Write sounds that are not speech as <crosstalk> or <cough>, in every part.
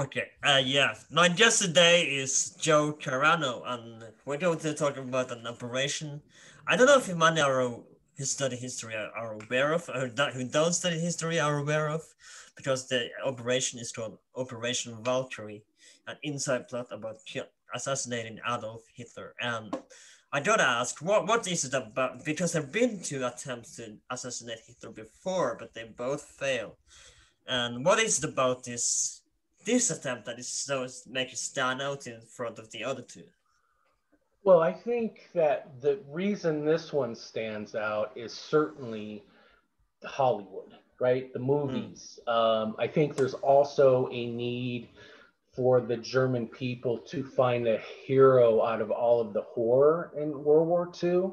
Okay, uh, yeah. My guest today is Joe Carro, and we're going to talk about an operation. I don't know if many who study history are aware of, or who don't study history are aware of, because the operation is called Operation Valkyrie, an inside plot about assassinating Adolf Hitler. And I gotta ask, what what is it about? Because there've been two attempts to assassinate Hitler before, but they both fail. And what is it about this this attempt that is so make it stand out in front of the other two? Well, I think that the reason this one stands out is certainly Hollywood, right? The movies. Mm. Um, I think there's also a need for the German people to find a hero out of all of the horror in World War II.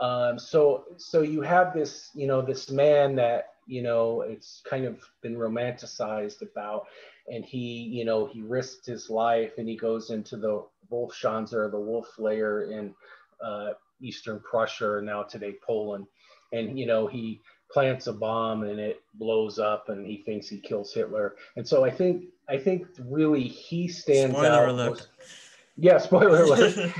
Um, so, so you have this, you know, this man that you know it's kind of been romanticized about, and he, you know, he risked his life and he goes into the Wolfschanze or the Wolf Lair in uh, Eastern Prussia, or now today Poland, and you know he plants a bomb and it blows up and he thinks he kills Hitler. And so I think I think really he stands spoiler out. Alert. Most, yeah, spoiler <laughs> alert.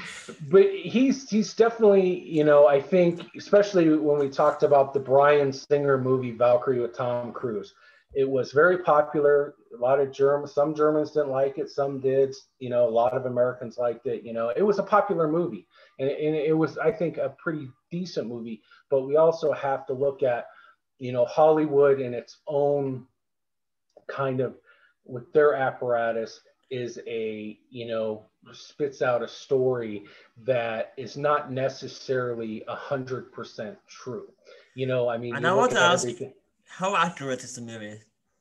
but he's he's definitely, you know, I think especially when we talked about the Bryan Singer movie Valkyrie with Tom Cruise. It was very popular. A lot of Germans, some Germans didn't like it, some did. You know, a lot of Americans liked it. You know, it was a popular movie, and, and it was, I think, a pretty decent movie. But we also have to look at you know, Hollywood in its own kind of with their apparatus is a, you know, spits out a story that is not necessarily a hundred percent true. You know, I mean, and I want to ask, everything. How accurate is the movie?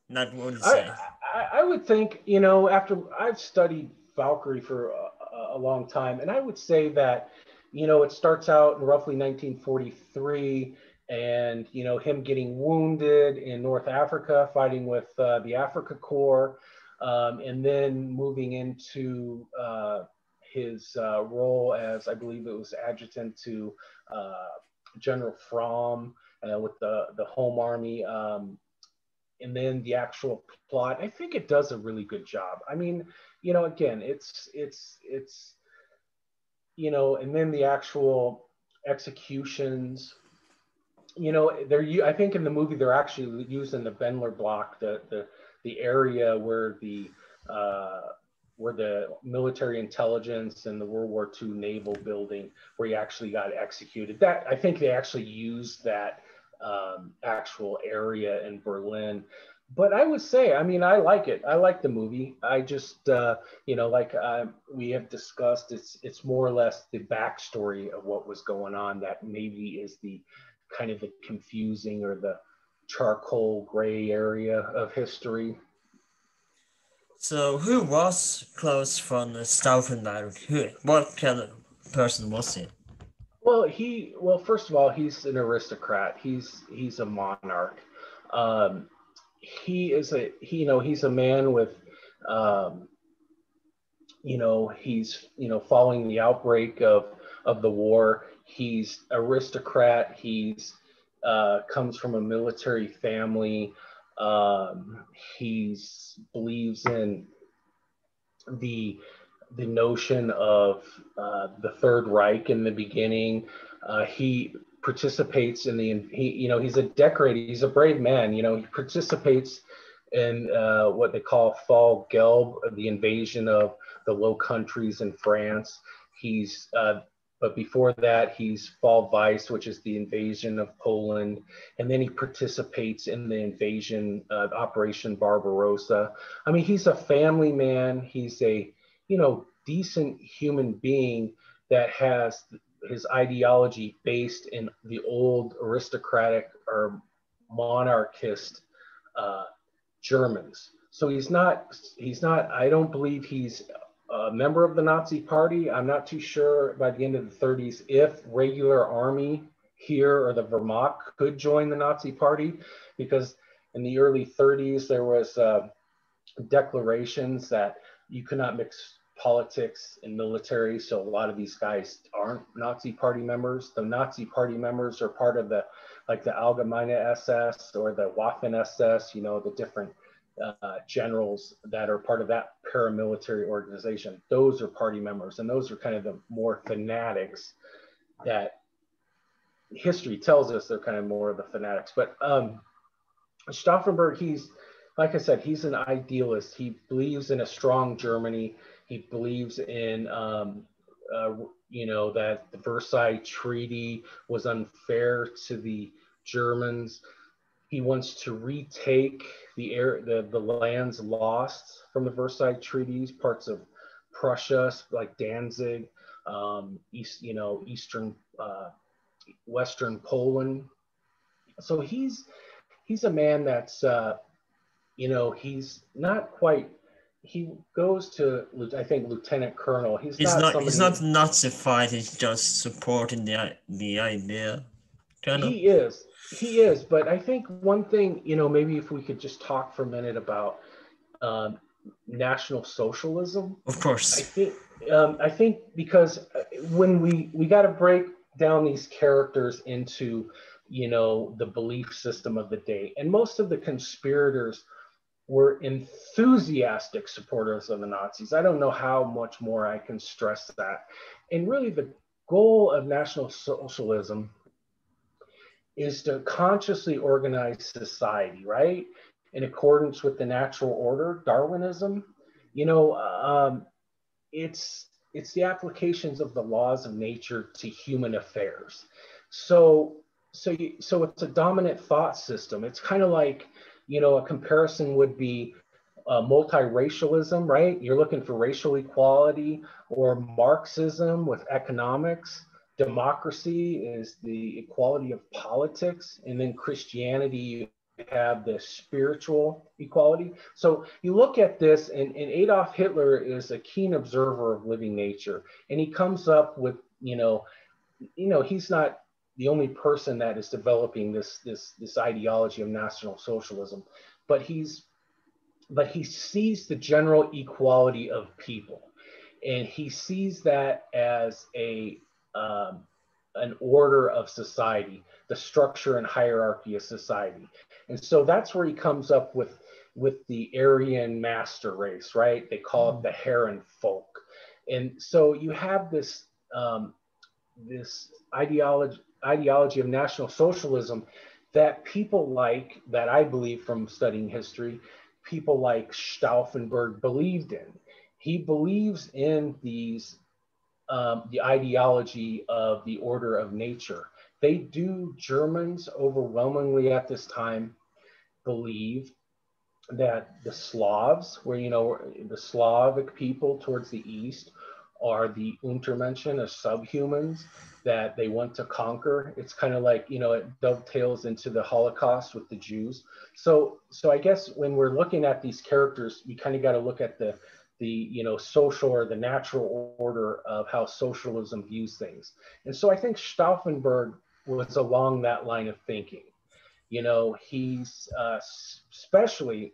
Not what you say. I, I, would think, you know, after I've studied Valkyrie for a, a long time, and I would say that, you know, it starts out in roughly 1943 and you know him getting wounded in North Africa, fighting with uh, the Africa Corps, um, and then moving into uh, his uh, role as I believe it was adjutant to uh, General Fromm uh, with the the Home Army. Um, and then the actual plot, I think it does a really good job. I mean, you know, again, it's it's it's you know, and then the actual executions you know, they're I think in the movie they're actually using the Bendler block, the the the area where the uh, where the military intelligence and the World War II naval building where he actually got executed. That I think they actually used that um, actual area in Berlin. But I would say, I mean, I like it. I like the movie. I just, uh, you know, like uh, we have discussed, it's it's more or less the backstory of what was going on that maybe is the kind of the confusing or the charcoal gray area of history. So, who was close Klaus von Stauffenberg? Who, what kind of person was he? Well, he well, first of all, he's an aristocrat. He's he's a monarch. Um, he is a he, you know he's a man with um, you know he's you know following the outbreak of of the war He's aristocrat. He's uh, comes from a military family. Um, he's believes in the the notion of uh, the Third Reich in the beginning. Uh, he participates in the he you know he's a decorated he's a brave man you know he participates in uh, what they call fall gelb the invasion of the low countries in france he's uh, but before that, he's Fall Weiss, which is the invasion of Poland. And then he participates in the invasion, uh, Operation Barbarossa. I mean, he's a family man. He's a, you know, decent human being that has his ideology based in the old aristocratic or monarchist uh, Germans. So he's not, he's not, I don't believe he's a member of the Nazi Party. I'm not too sure by the end of the 30s if regular army here or the Wehrmacht could join the Nazi Party, because in the early 30s there was uh, declarations that you cannot mix politics and military. So a lot of these guys aren't Nazi Party members. The Nazi Party members are part of the like the Allgemeine SS or the Waffen SS. You know the different uh, generals that are part of that paramilitary organization. Those are party members, and those are kind of the more fanatics that history tells us they're kind of more of the fanatics. But um, Stauffenberg, he's like I said, he's an idealist. He believes in a strong Germany. He believes in um, uh, you know that the Versailles Treaty was unfair to the Germans. He wants to retake the air, the, the lands lost from the Versailles treaties, parts of Prussia, like Danzig, um, east, you know, eastern, uh, western Poland. So he's he's a man that's, uh, you know, he's not quite. He goes to, I think, lieutenant colonel. He's, He's not. not. He's not Nazified. He's just supporting the the idea. Kind of. He is. He is. But I think one thing, you know, maybe if we could just talk for a minute about um, National Socialism. Of course. I think um, I think because uh, when we we got to break down these characters into you know the belief system of the day, and most of the conspirators were enthusiastic supporters of the Nazis. I don't know how much more I can stress that. And really, the goal of National Socialism is to consciously organize society, right? In accordance with the natural order, Darwinism. You know, um, it's it's the applications of the laws of nature to human affairs. So so you, so it's a dominant thought system. It's kind of like you know a comparison would be uh, multiracialism, right? You're looking for racial equality, or Marxism with economics. Democracy is the equality of politics, and then Christianity you have the spiritual equality. So you look at this, and, and Adolf Hitler is a keen observer of living nature, and he comes up with, you know, you know, he's not the only person that is developing this this this ideology of national socialism, but he's but he sees the general equality of people, and he sees that as a um, an order of society, the structure and hierarchy of society. And so that's where he comes up with with the Aryan master race, right? They call it the Heron folk. And so you have this um, this ideology ideology of national socialism that people like that I believe from studying history, people like Stauffenberg believed in. He believes in these um, the ideology of the order of nature. They do, Germans overwhelmingly at this time believe that the Slavs, where, you know, the Slavic people towards the east are the Untermenschen, or subhumans that they want to conquer. It's kind of like, you know, it dovetails into the Holocaust with the Jews. So, so I guess when we're looking at these characters, we kind of got to look at the, the you know social or the natural order of how socialism views things and so i think stauffenberg was along that line of thinking you know he's uh, especially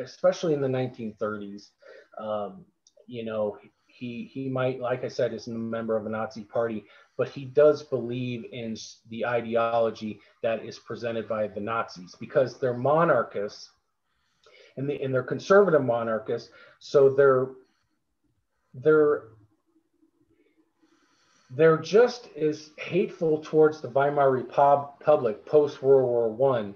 especially in the 1930s um, you know he he might like i said is a member of a nazi party but he does believe in the ideology that is presented by the nazis because they're monarchists and, the, and they're conservative monarchists, so they're they're they're just as hateful towards the Weimar Republic post World War One,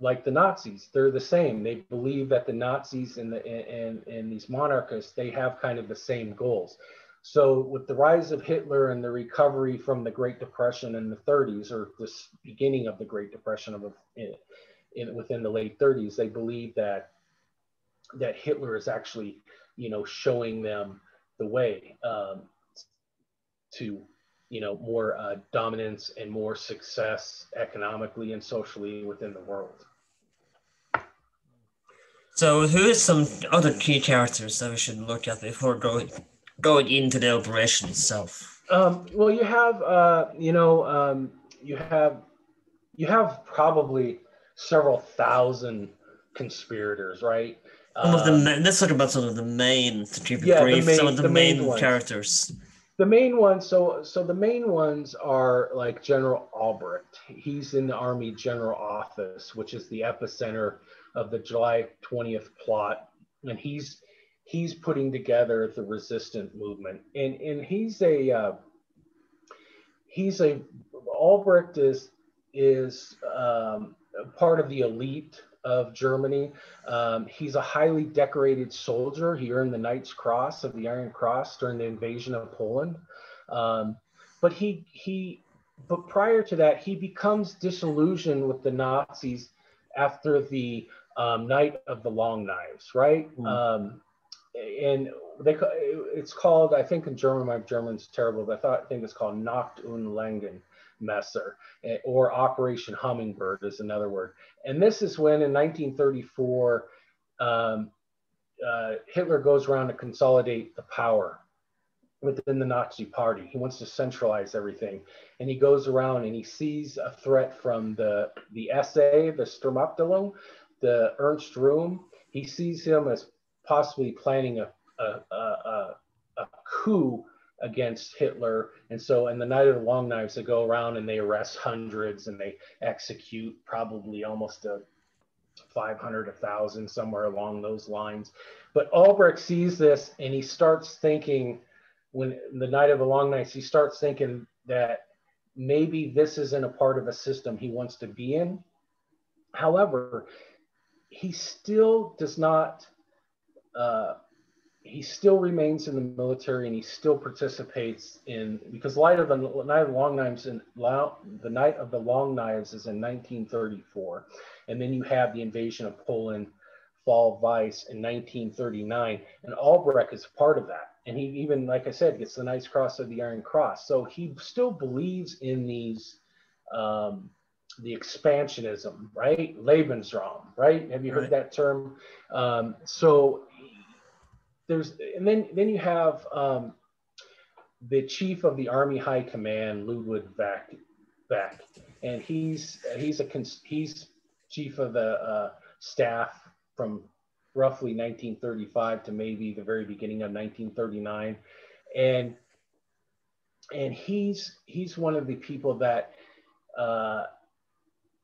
like the Nazis. They're the same. They believe that the Nazis and the and, and these monarchists they have kind of the same goals. So with the rise of Hitler and the recovery from the Great Depression in the 30s, or this beginning of the Great Depression of it in, within the late 30s, they believe that that Hitler is actually, you know, showing them the way um, to, you know, more uh, dominance and more success economically and socially within the world. So, who is some other key characters that we should look at before going going into the operation itself? Um, well, you have, uh, you know, um, you have, you have probably several thousand conspirators, right? Some of the Um, ma- let's talk about some of the main to Yeah, the brief. some of the, the main main, characters. the main ones, so so the main ones are like General Olbricht. He's in the Army General Office, which is the epicenter of the July 20th plot, and he's he's putting together the resistant movement, and and he's a uh, he's a Olbricht is is um, part of the elite of Germany. Um, he's a highly decorated soldier. He earned the Knight's Cross of the Iron Cross during the invasion of Poland. Um, but he he but prior to that, he becomes disillusioned with the Nazis after the um, Night of the Long Knives, right? Mm. And they it's called I think in German my German's terrible, but I thought I think it's called Nacht und Langen Messer eh, or Operation Hummingbird is another word. And this is when in 1934 um, uh, Hitler goes around to consolidate the power within the Nazi party. He wants to centralize everything. And he goes around and he sees a threat from the, the SA, the Sturmabteilung, the Ernst Röhm. He sees him as possibly planning a, a, a, a coup against Hitler. And so, in the Night of the Long Knives, they go around and they arrest hundreds and they execute probably almost a 500, a thousand, somewhere along those lines. But Olbricht sees this and he starts thinking, when the Night of the Long Knives, he starts thinking that maybe this isn't a part of a system he wants to be in. However, he still does not. Uh, he still remains in the military and he still participates in because light of the night of the long knives and the night of the long knives is in 1934 and then you have the invasion of poland fall Weiss in 1939 and olbricht is part of that. And he even like i said gets the knight's cross of the iron cross. So he still believes in these um, the expansionism right? Lebensraum right? Have you heard right. that term? Um, so there's and then then you have um, the chief of the Army High Command, Ludwig Beck, and he's he's a he's chief of the uh, staff from roughly 1935 to maybe the very beginning of 1939, and and he's he's one of the people that uh,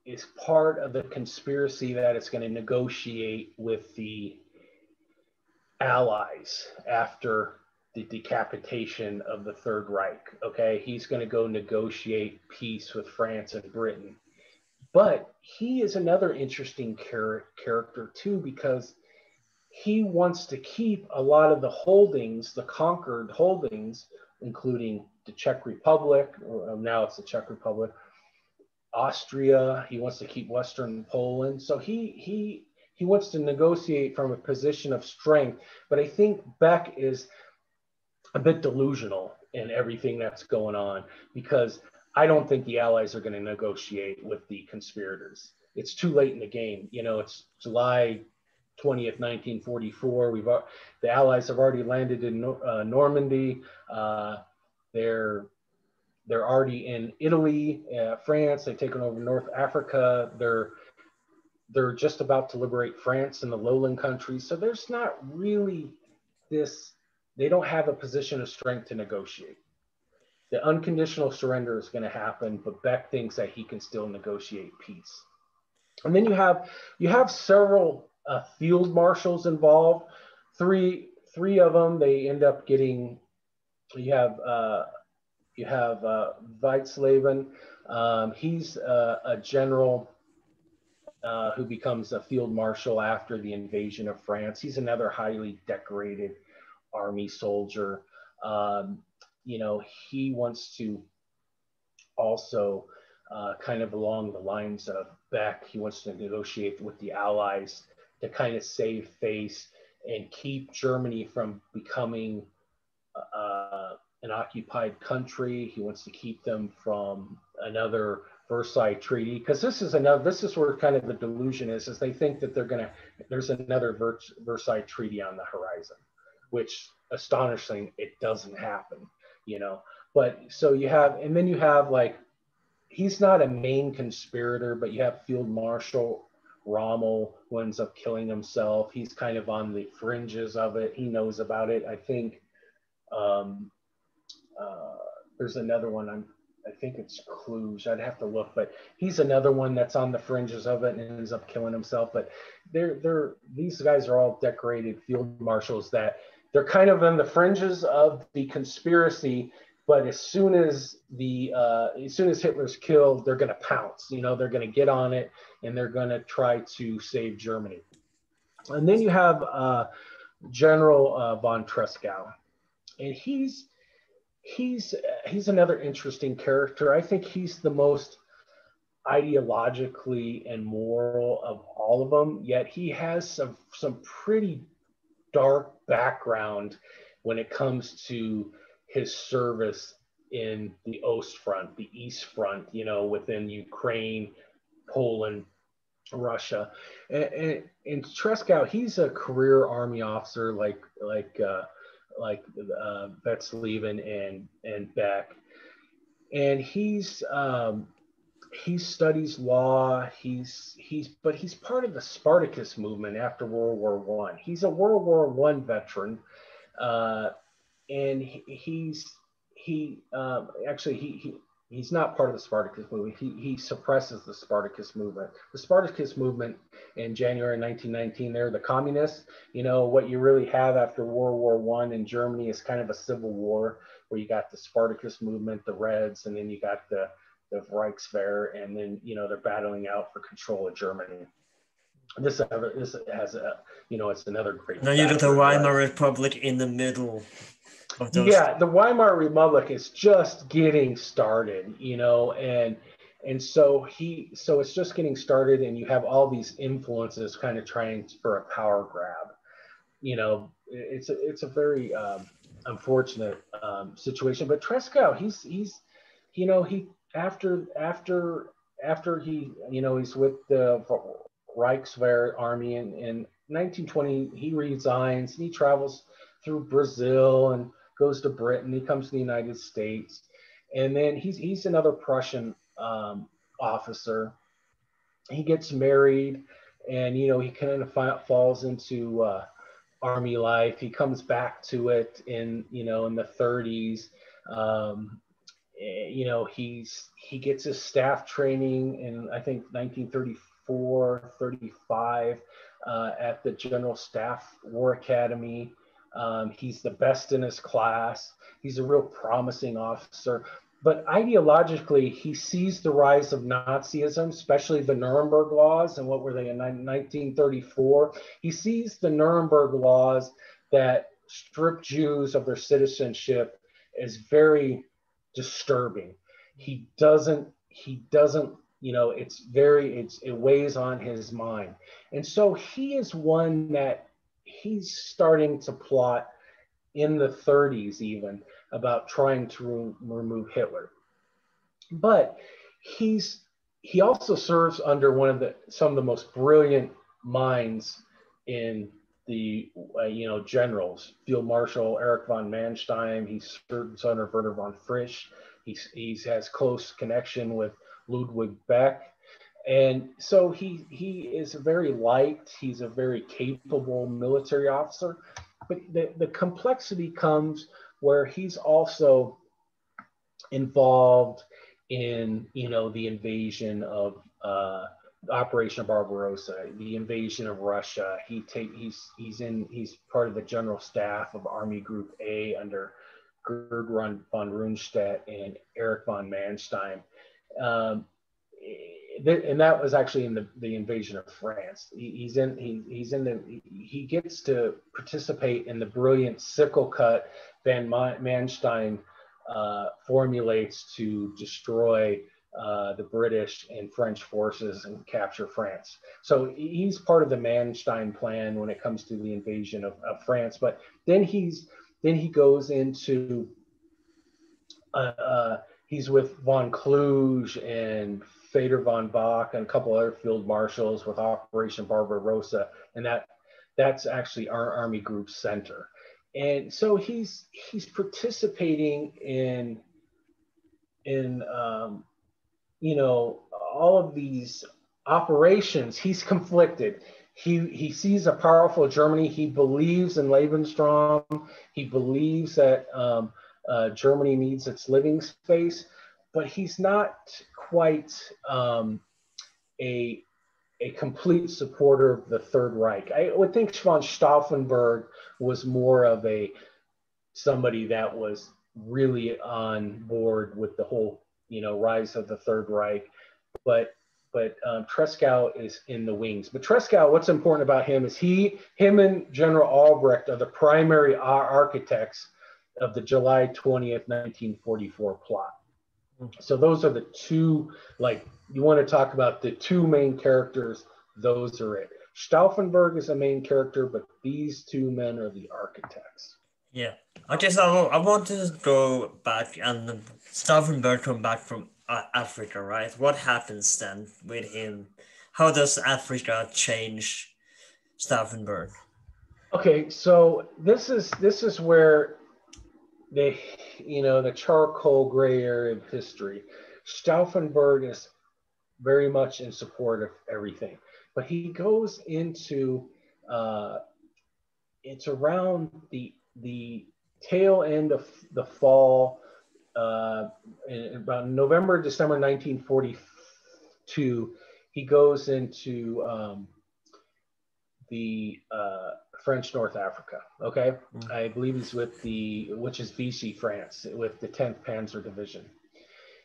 is part of the conspiracy that is going to negotiate with the allies after the decapitation of the Third Reich. Okay, he's going to go negotiate peace with France and Britain. But he is another interesting char- character too because he wants to keep a lot of the holdings, the conquered holdings, including the Czech Republic, or now it's the Czech Republic, Austria. He wants to keep Western Poland. So he he he wants to negotiate from a position of strength. But I think Beck is a bit delusional in everything that's going on because I don't think the Allies are going to negotiate with the conspirators. It's too late in the game. You know, it's July 20th, 1944. We've the Allies have already landed in uh, Normandy. Uh, they're they're already in Italy, uh, France. They've taken over North Africa. They're they're just about to liberate France and the lowland countries. So there's not really this, they don't have a position of strength to negotiate. The unconditional surrender is going to happen, but Beck thinks that he can still negotiate peace. And then you have you have several uh, field marshals involved. Three three of them they end up getting. You have uh, you have uh, Witzleben. Um, he's uh, a general uh, who becomes a field marshal after the invasion of France. He's another highly decorated army soldier. Um, you know, he wants to also uh, kind of along the lines of Beck, he wants to negotiate with the Allies to kind of save face and keep Germany from becoming uh, an occupied country. He wants to keep them from another Versailles Treaty, because this is another. This is where kind of the delusion is, is they think that they're gonna. There's another Versailles Treaty on the horizon, which astonishing it doesn't happen, you know. But so you have, and then you have like, he's not a main conspirator, but you have Field Marshal Rommel who ends up killing himself. He's kind of on the fringes of it. He knows about it. I think um, uh, there's another one. I'm I think it's Kluge. I'd have to look, but he's another one that's on the fringes of it and ends up killing himself. But they're they're these guys are all decorated field marshals that they're kind of on the fringes of the conspiracy. But as soon as the uh, as soon as Hitler's killed, they're going to pounce. You know, they're going to get on it and they're going to try to save Germany. And then you have uh, General uh, von Tresckow, and he's he's he's another interesting character. I think he's the most ideologically and moral of all of them. Yet he has some some pretty dark background when it comes to his service in the Ost Front, the East Front. You know, within Ukraine, Poland, Russia, and, and, and Tresckow, he's a career army officer like like. Uh, like uh, Witzleben and and Beck, and he's um, he studies law. He's he's but he's part of the Spartacus movement after World War One. He's a World War One veteran, uh, and he, he's he um, actually he, he he's not part of the Spartacus movement. He, he suppresses the Spartacus movement. The Spartacus movement in January 1919, they're the communists. You know, what you really have after World War One in Germany is kind of a civil war where you got the Spartacus movement, the Reds, and then you got the, the Reichswehr, and then, you know, they're battling out for control of Germany. This, this has a, you know, it's another great. Now you got the Weimar Republic in the middle yeah the weimar republic is just getting started you know and and so he so it's just getting started and you have all these influences kind of trying for a power grab. You know it's a it's a very um, unfortunate um, situation but tresckow he's he's you know he after after after he you know he's with the reichswehr army in, in 1920 he resigns and he travels through brazil and goes to Britain. He comes to the United States, and then he's he's another Prussian um, officer. He gets married, and you know he kind of fi- falls into uh, army life. He comes back to it in you know in the 30s. Um, eh, you know he's he gets his staff training in I think 1934, 35 uh, at the General Staff War Academy. Um, he's the best in his class. He's a real promising officer. But ideologically, he sees the rise of Nazism, especially the Nuremberg laws. And what were they in 1934? He sees the Nuremberg laws that strip Jews of their citizenship as very disturbing. He doesn't, he doesn't, you know, it's very, it's, it weighs on his mind. And so he is one that he's starting to plot in the 30s even about trying to re- remove Hitler. But he's he also serves under one of the some of the most brilliant minds in the uh, you know generals, Field Marshal Erich von Manstein. He serves under Werner von Fritsch. He's he's has close connection with Ludwig Beck and so he he is very liked he's a very capable military officer but the, the complexity comes where he's also involved in you know the invasion of uh, operation barbarossa the invasion of russia. He take he's he's in he's part of the general staff of army group a under gerd von rundstedt and erich von manstein. Um, and that was actually in the, the invasion of France. He, he's in he, he's in the he gets to participate in the brilliant sickle cut Van Manstein uh, formulates to destroy uh, the British and French forces and capture France. So he's part of the Manstein plan when it comes to the invasion of, of France. But then he's then he goes into uh, uh he's with von Kluge and Fedor von Bock and a couple other field marshals with Operation Barbarossa, and that that's actually our Army Group Center. And so he's he's participating in in um, you know all of these operations. He's conflicted. He he sees a powerful Germany. He believes in Lebensraum. He believes that um, uh, Germany needs its living space but he's not quite um, a a complete supporter of the Third Reich. I would think von Stauffenberg was more of a somebody that was really on board with the whole, you know, rise of the Third Reich, but but um, Tresckow is in the wings. But Tresckow, what's important about him is he, him, and General Olbricht are the primary architects of the July 20th, 1944 plot. So those are the two, like you want to talk about the two main characters, those are it. Stauffenberg is a main character, but these two men are the architects. Yeah. I just I, I want to go back and Stauffenberg come back from uh, Africa, right? What happens then with him? How does Africa change Stauffenberg? Okay, so this is this is where the you know the charcoal gray area of history. Stauffenberg is very much in support of everything, but he goes into uh, it's around the the tail end of the fall, uh, about November December 1942. He goes into um, the uh, French North Africa. Okay, mm-hmm. I believe he's with the which is Vichy France with the 10th Panzer Division,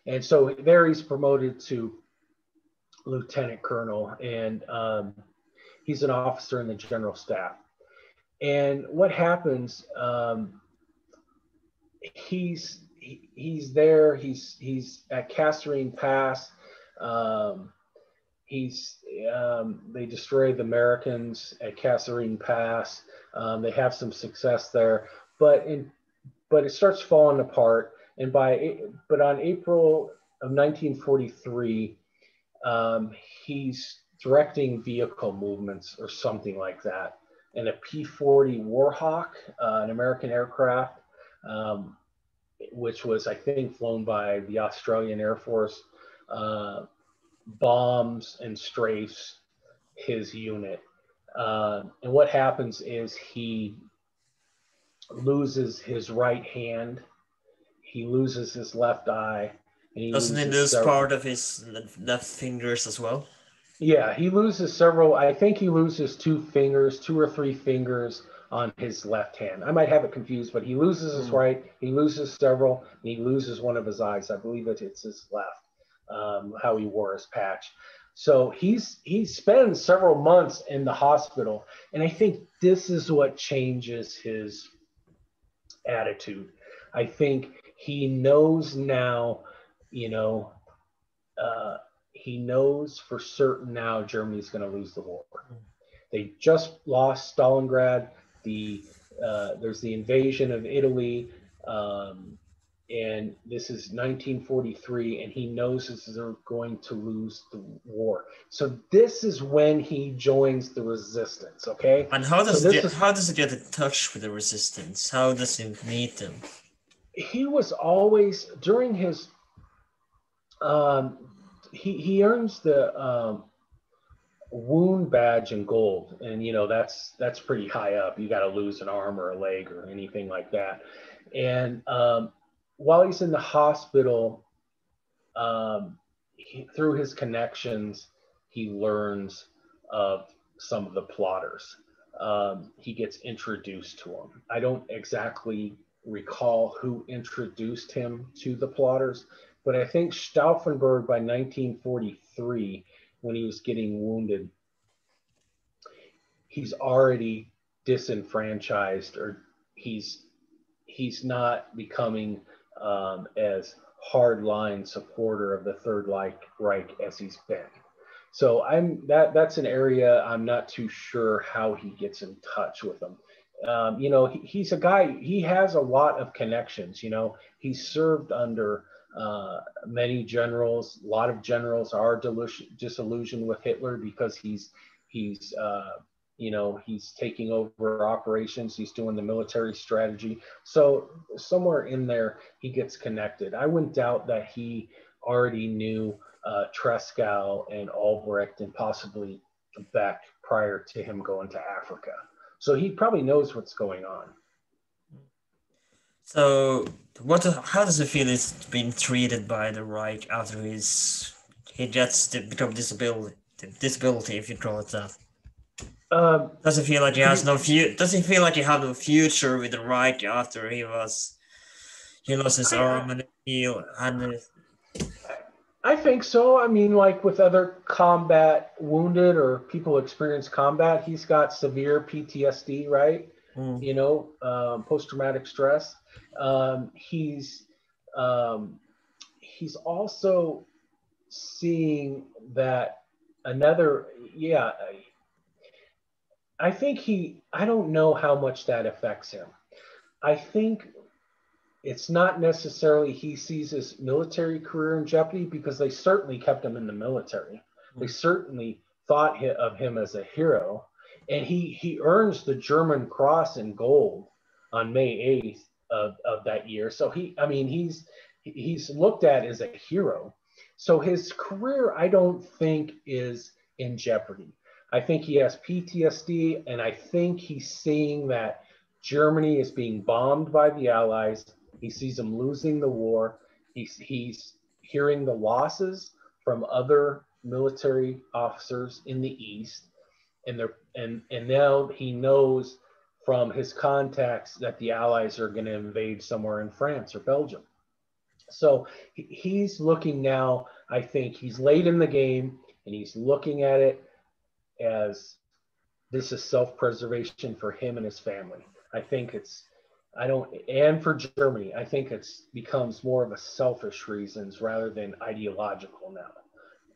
and so there he's promoted to lieutenant colonel, and um, he's an officer in the general staff. And what happens? Um, he's he, he's there. He's he's at Kasserine Pass. Um, he's um, they destroy the Americans at Kasserine Pass. Um, they have some success there, but in but it starts falling apart. And by but on April of 1943, um, he's directing vehicle movements or something like that. And a P-40 Warhawk, uh, an American aircraft, um, which was I think flown by the Australian Air Force. Uh, bombs and strafes his unit. Uh, and what happens is he loses his right hand, he loses his left eye. And Doesn't he lose several... part of his left fingers as well? Yeah, he loses several. I think he loses two fingers, two or three fingers on his left hand. I might have it confused, but he loses his mm. right, he loses several, and he loses one of his eyes. I believe it's his left um, how he wore his patch. So he's he spends several months in the hospital, and I think this is what changes his attitude. I think he knows now, you know, uh, he knows for certain now Germany's going to lose the war. They just lost Stalingrad. The uh, there's the invasion of Italy. Um, and this is 1943 and he knows this they're going to lose the war. So this is when he joins the resistance okay? And how does so get, is, how does he get in touch with the resistance? How does he meet them? He was always during his um he he earns the um wound badge in gold and you know that's that's pretty high up. You got to lose an arm or a leg or anything like that. And um while he's in the hospital, um, he, through his connections, he learns of some of the plotters. Um, he gets introduced to them. I don't exactly recall who introduced him to the plotters, but I think Stauffenberg by 1943, when he was getting wounded, he's already disenfranchised or he's he's not becoming um, as hardline supporter of the Third Reich as he's been. So I'm that that's an area I'm not too sure how he gets in touch with them. Um, you know, he, he's a guy. He has a lot of connections. You know, he served under uh, many generals. A lot of generals are disillusioned with Hitler because he's he's uh, you know he's taking over operations he's doing the military strategy so somewhere in there he gets connected i wouldn't doubt that he already knew uh, tresckow and olbricht and possibly beck prior to him going to africa so he probably knows what's going on So, what? How does it feel? Is being treated by the Reich after he's he gets to become disability disability, if you call it that. Um, does it feel like he has no future? Does he feel like he had no future with the right after he was he lost his arm and he had? I think so. I mean, like with other combat wounded or people experience combat, he's got severe PTSD, right? Mm. You know, um, post traumatic stress. Um, he's um, he's also seeing that another, yeah. I think he. I don't know how much that affects him. I think it's not necessarily he sees his military career in jeopardy because they certainly kept him in the military. They hmm. certainly thought of him as a hero, and he he earns the German Cross in gold on May eighth of, of that year. So he, I mean, he's he's looked at as a hero. So his career, I don't think is in jeopardy. I think he has PTSD, and I think he's seeing that Germany is being bombed by the Allies he sees them losing the war. He's, he's hearing the losses from other military officers in the East. And, they're, and, and now he knows from his contacts that the Allies are going to invade somewhere in France or Belgium. So he's looking now, I think he's late in the game and he's looking at it as this is self preservation for him and his family. I think it's I don't, and for Germany, I think it's becomes more of a selfish reasons rather than ideological now.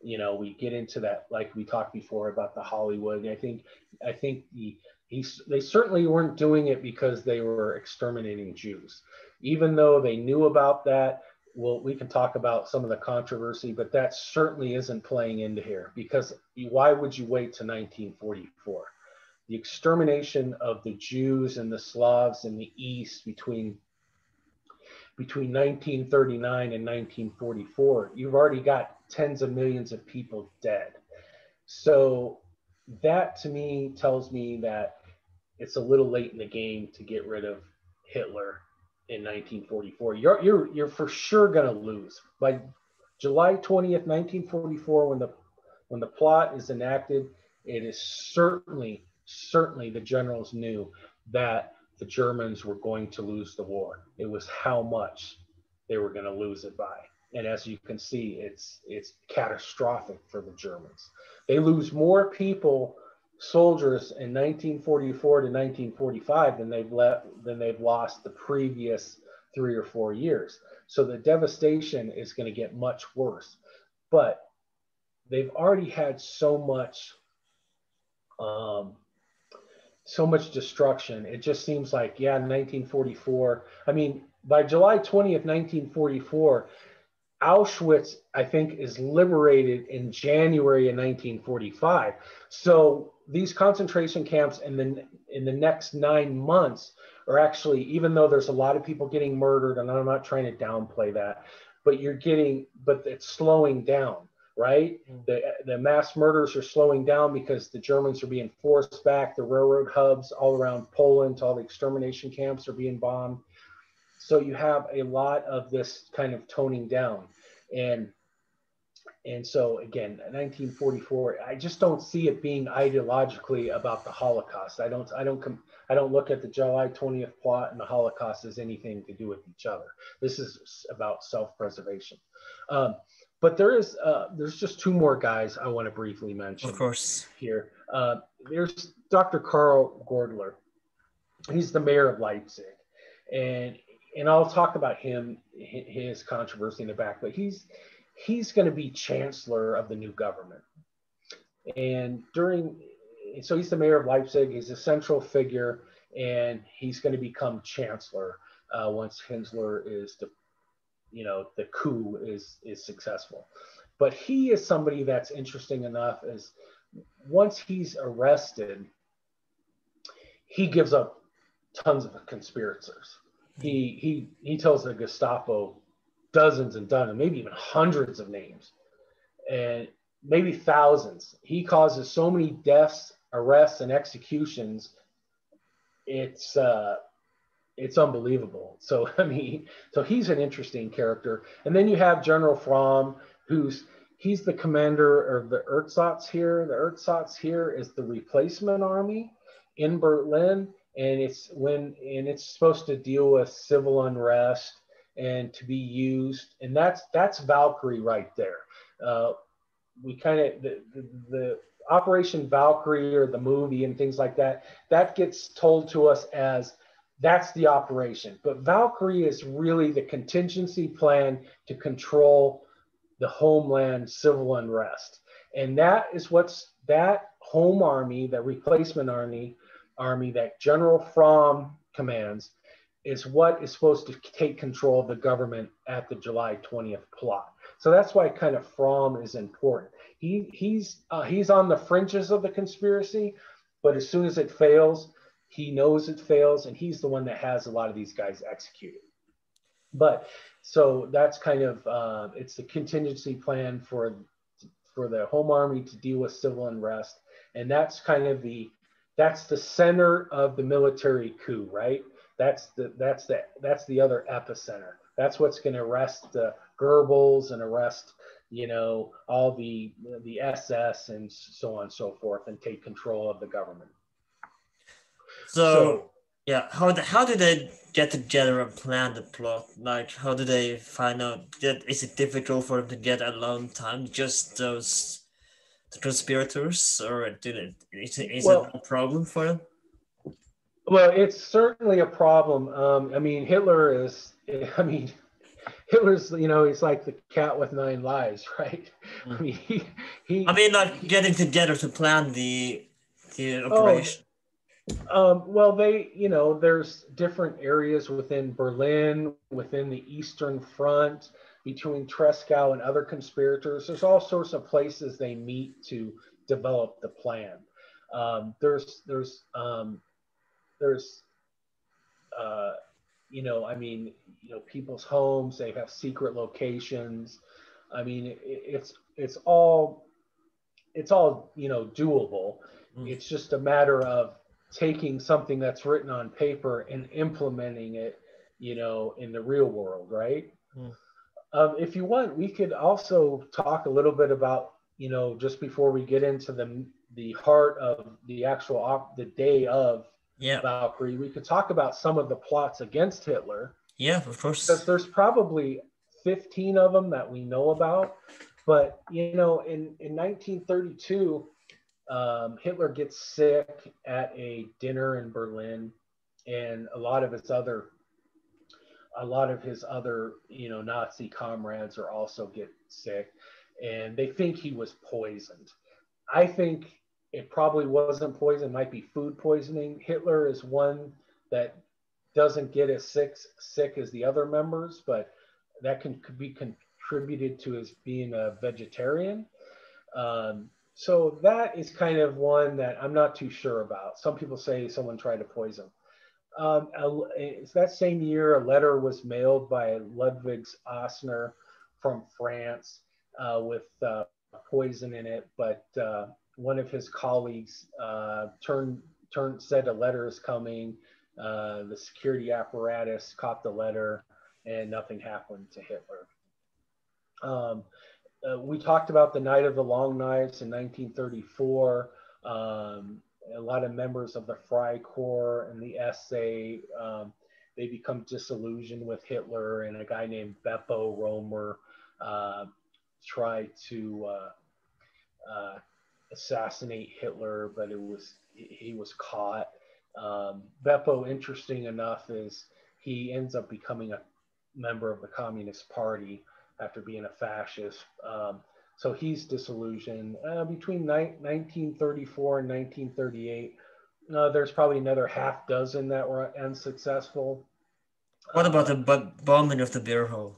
You know, we get into that like we talked before about the Hollywood. I think, I think the he's they certainly weren't doing it because they were exterminating Jews, even though they knew about that. Well, we can talk about some of the controversy, but that certainly isn't playing into here because why would you wait to 1944? the extermination of the Jews and the Slavs in the East between between 1939 and 1944, you've already got tens of millions of people dead. So that to me tells me that it's a little late in the game to get rid of Hitler in 1944. You're you're you're for sure going to lose by July 20th, 1944, when the when the plot is enacted. It is certainly certainly the generals knew that the Germans were going to lose the war. It was how much they were going to lose it by. And as you can see, it's it's catastrophic for the Germans. They lose more people, soldiers in 1944 to 1945 than they've let than they've lost the previous three or four years. So the devastation is going to get much worse. But they've already had so much um, so much destruction. It just seems like, yeah, 1944. I mean, by July 20th, 1944, Auschwitz, I think, is liberated in January of 1945. So these concentration camps in the in the next nine months are actually, even though there's a lot of people getting murdered, and I'm not trying to downplay that, but you're getting, but it's slowing down right? Mm. The, the mass murders are slowing down because the Germans are being forced back. The railroad hubs all around Poland, all the extermination camps are being bombed. So you have a lot of this kind of toning down. And and so again, 1944, I just don't see it being ideologically about the Holocaust. I don't I don't com- I don't look at the July 20th plot and the Holocaust as anything to do with each other. This is about self-preservation. Um, but there is uh, there's just two more guys I want to briefly mention. Of course. Here, uh, there's Dr. Karl Goerdeler. He's the mayor of Leipzig, and and I'll talk about him his controversy in the back. But he's he's going to be chancellor of the new government, and during so he's the mayor of Leipzig. He's a central figure, and he's going to become chancellor uh, once Himmler is the, you know the coup is is successful but he is somebody that's interesting enough as once he's arrested he gives up tons of conspirators he he he tells the gestapo dozens and dozens maybe even hundreds of names and maybe thousands he causes so many deaths arrests and executions it's uh it's unbelievable. So <laughs> I mean, so he's an interesting character. And then you have General Fromm, who's he's the commander of the Ersatzheer. The Ersatzheer is the replacement army in Berlin, and it's when and it's supposed to deal with civil unrest and to be used, and that's that's Valkyrie right there. Uh, we kind of the, the, the Operation Valkyrie or the movie and things like that. That gets told to us as that's the operation. But Valkyrie is really the contingency plan to control the homeland civil unrest. And that is what's that home army, that replacement army, army that General Fromm commands, is what is supposed to take control of the government at the July 20th plot. So that's why kind of Fromm is important. He he's uh, he's on the fringes of the conspiracy, but as soon as it fails, he knows it fails, and he's the one that has a lot of these guys executed. But so that's kind of uh, it's the contingency plan for for the home army to deal with civil unrest, and that's kind of the that's the center of the military coup, right? That's the that's the that's the other epicenter. That's what's going to arrest the Goebbels and arrest you know all the the SS and so on and so forth, and take control of the government. So, so yeah, how how did they get together and plan the plot? Like, how did they find out that is it difficult for them to get alone time? Just those the conspirators, or did it is, well, it a problem for them? Well, it's certainly a problem. Um, I mean, Hitler is. <laughs> I mean, Hitler's. You know, he's like the cat with nine lives, <laughs> right? Mm. I mean, he, he. I mean, like getting together to plan the the oh, operation. Oh, um, well, they, you know, there's different areas within Berlin, within the Eastern Front, between Tresckow and other conspirators. There's all sorts of places they meet to develop the plan. Um, there's, there's, um, there's, uh, you know, I mean, you know, people's homes. They have secret locations. I mean, it, it's, it's all, it's all, you know, doable. Mm. It's just a matter of taking something that's written on paper and implementing it, you know, in the real world, right? Mm. Um, if you want, we could also talk a little bit about, you know, just before we get into the the heart of the actual op- the day of yeah. Valkyrie, we could talk about some of the plots against Hitler. Yeah, of course. Because there's probably 15 of them that we know about. But you know, in in 1932, um, Hitler gets sick at a dinner in Berlin, and a lot of his other, a lot of his other, you know, Nazi comrades are also get sick, and they think he was poisoned. I think it probably wasn't poison; might be food poisoning. Hitler is one that doesn't get as sick sick as the other members, but that can could be contributed to his being a vegetarian. Um, so that is kind of one that I'm not too sure about. Some people say someone tried to poison. Um, that same year, a letter was mailed by Ludwig Assner from France uh, with uh, poison in it, but uh, one of his colleagues uh, turned, turned, said a letter is coming. Uh, the security apparatus caught the letter, and nothing happened to Hitler. Um, uh, we talked about the Night of the Long Knives in 1934. Um, a lot of members of the Freikorps and the SA, um, they become disillusioned with Hitler, and a guy named Beppo Romer uh, tried to uh, uh, assassinate Hitler, but it was he was caught. Um, Beppo, interesting enough, is he ends up becoming a member of the Communist Party after being a fascist. Um, so he's disillusioned. Uh, between ni- 1934 and 1938, uh, there's probably another half dozen that were unsuccessful. What about the bu- bombing of the beer hall?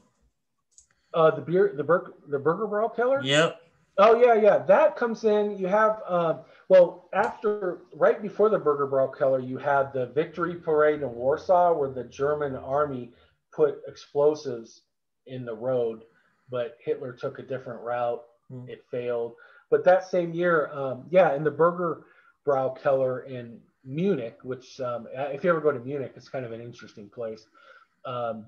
Uh, the beer, the Bur- the Burger Brau Keller. Yep. Oh yeah, yeah. That comes in. You have um, well after right before the Burger Brau Keller, you had the Victory Parade in Warsaw, where the German army put explosives in the road, but Hitler took a different route. Mm. It failed. But that same year, um, yeah, in the Burger Brau Keller in Munich, which um, if you ever go to Munich, it's kind of an interesting place. Um,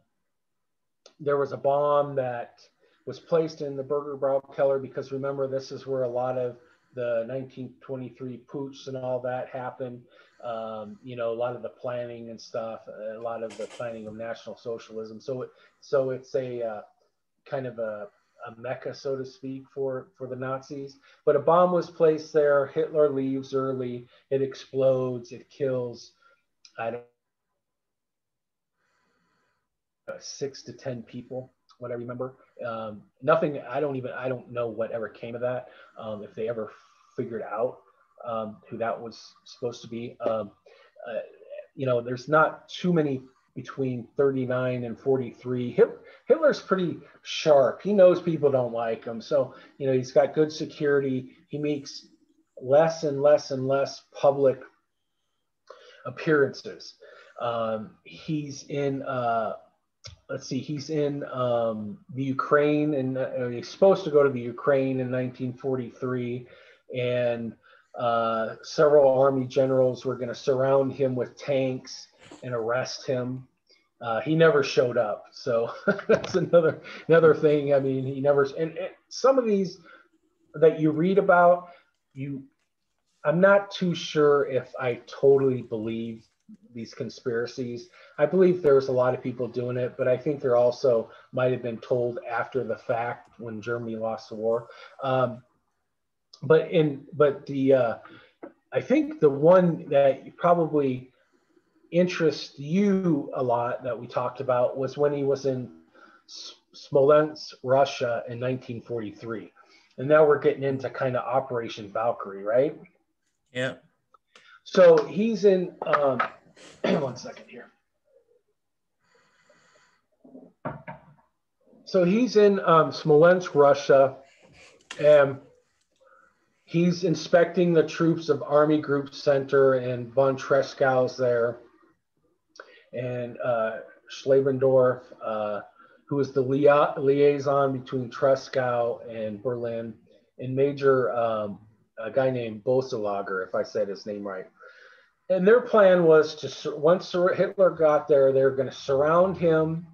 there was a bomb that was placed in the Burger Keller because remember, this is where a lot of the 1923 putsch and all that happened. Um, you know, a lot of the planning and stuff, a lot of the planning of National Socialism. So, it, so it's a uh, kind of a, a mecca, so to speak, for for the Nazis. But a bomb was placed there. Hitler leaves early. It explodes. It kills. I don't know, six to ten people what I remember. Um, nothing. I don't even. I don't know whatever came of that. Um, if they ever figured out um, who that was supposed to be. Um, uh, you know, there's not too many between 39 and 43. Hitler's pretty sharp. He knows people don't like him, so you know he's got good security. He makes less and less and less public appearances. Um, he's in. Uh, let's see, he's in um, the Ukraine and uh, he's supposed to go to the Ukraine in 1943. And uh, several army generals were going to surround him with tanks and arrest him. Uh, he never showed up, so <laughs> that's another another thing. I mean, he never. And, and some of these that you read about, you, I'm not too sure if I totally believe these conspiracies. I believe there's a lot of people doing it, but I think there also might have been told after the fact when Germany lost the war. Um, but in but the uh, I think the one that probably interests you a lot that we talked about was when he was in Smolensk, Russia in 1943. And now we're getting into kind of Operation Valkyrie, right? Yeah. So he's in um, <clears throat> one second here. So he's in um, Smolensk, Russia, and he's inspecting the troops of Army Group Center, and von Tresckow's there, and uh, uh, who is the lia- liaison between Tresckow and Berlin, and Major um, a guy named Boeselager, if I said his name right and their plan was to once Hitler got there, they were going to surround him,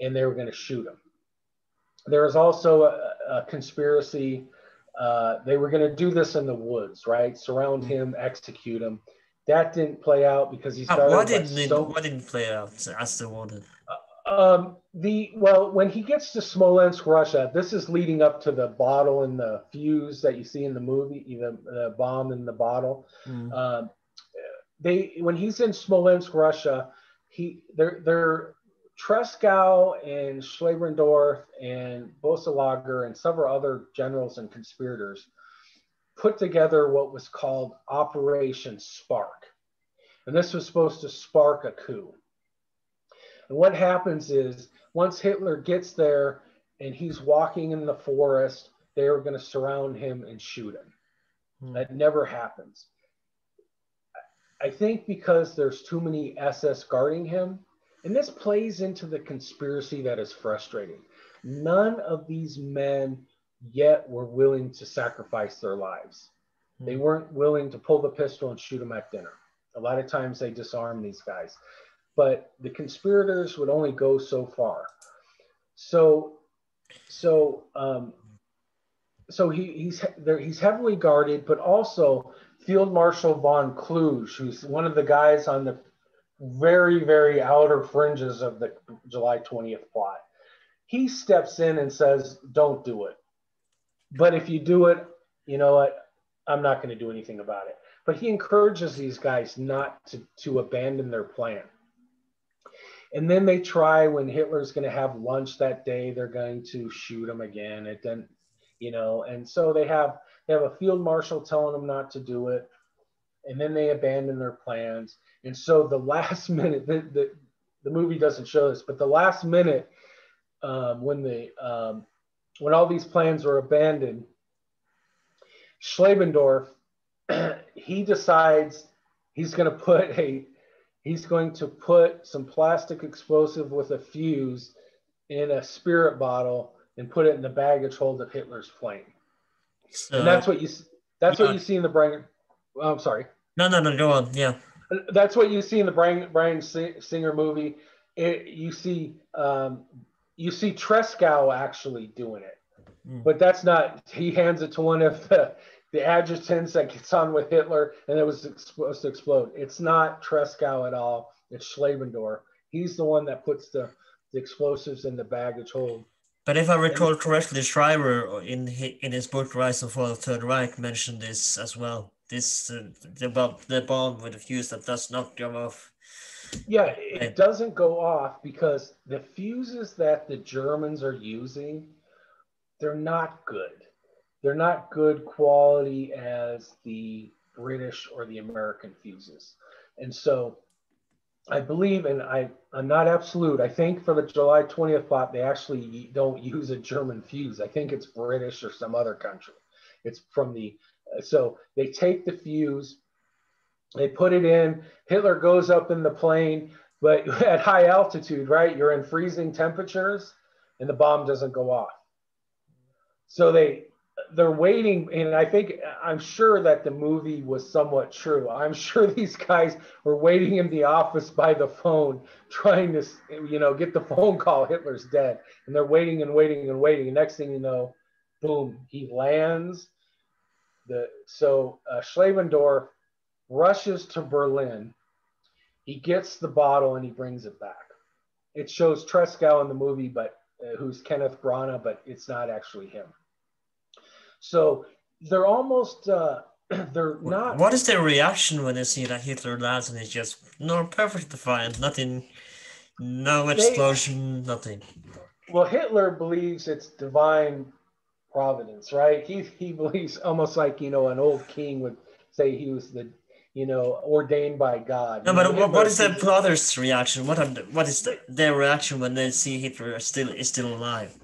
and they were going to shoot him. There was also a, a conspiracy. Uh, they were going to do this in the woods, right? Surround him, execute him. That didn't play out because he started. What didn't so, what didn't play out as they wanted? Um, the well, when he gets to Smolensk, Russia, this is leading up to the bottle and the fuse that you see in the movie, the, the bomb in the bottle. Mm. Um, they when he's in Smolensk, Russia, he they're they're Tresckow and Schlabrendorff and Boeselager and several other generals and conspirators put together what was called Operation Spark. And this was supposed to spark a coup. And what happens is once Hitler gets there and he's walking in the forest, they are going to surround him and shoot him. Hmm. That never happens. I think because there's too many SS guarding him, and this plays into the conspiracy that is frustrating. None of these men yet were willing to sacrifice their lives. They weren't willing to pull the pistol and shoot him at dinner. A lot of times they disarm these guys, but the conspirators would only go so far. So, so, um, so he, he's there. He's heavily guarded, but also Field Marshal von Kluge, who's one of the guys on the very, very outer fringes of the July 20th plot. He steps in and says, Don't do it. But if you do it, you know what? I'm not going to do anything about it. But he encourages these guys not to, to abandon their plan. And then they try when Hitler's going to have lunch that day, they're going to shoot him again. It then, you know, and so they have they have a field marshal telling them not to do it, and then they abandon their plans. And so the last <laughs> minute, the, the, the movie doesn't show this, but the last minute um, when the um, when all these plans were abandoned, Schlabrendorff <clears throat> he decides he's going to put a he's going to put some plastic explosive with a fuse in a spirit bottle and put it in the baggage hold of Hitler's plane. So, and that's what you that's what you see in the brain. Oh, I'm sorry. No, no, no. Go on. Yeah. That's what you see in the Bryan Bryan Singer movie. It, you see um, you see Tresckow actually doing it, mm. but that's not. He hands it to one of the the adjutants that gets on with Hitler, and it was supposed to explode. It's not Tresckow at all. It's Schlabrendorff. He's the one that puts the, the explosives in the baggage hold. But if I recall correctly, Shirer in in his book *Rise and Fall of the Third Reich* mentioned this as well. This uh, the bomb, the bomb with the fuse that does not go off. Yeah, it doesn't go off because the fuses that the Germans are using, they're not good. They're not good quality as the British or the American fuses, and so I believe, and I, I'm not absolute. I think for the July 20th plot, they actually don't use a German fuse. I think it's British or some other country. It's from the, uh, so they take the fuse, they put it in. Hitler goes up in the plane, but <laughs> at high altitude, right? You're in freezing temperatures, and the bomb doesn't go off. So they they're waiting, and I think I'm sure that the movie was somewhat true. I'm sure <laughs> these guys were waiting in the office by the phone, trying to, you know, get the phone call. Hitler's dead, and they're waiting and waiting and waiting. Next thing you know, boom, he lands. The so uh, rushes to Berlin. He gets the bottle and he brings it back. It shows Tresckow in the movie, but uh, who's Kenneth Branagh, but it's not actually him. So they're almost uh, <clears throat> they're not. What is their reaction when they see that Hitler lands and it's just no perfect defiant, nothing, no explosion, they, nothing. Well, Hitler believes it's divine providence, right? He he believes almost like you know an old king would say he was the you know ordained by God. No, but what, what is the brothers' reaction? What are the, what is the, their reaction when they see Hitler still is still alive?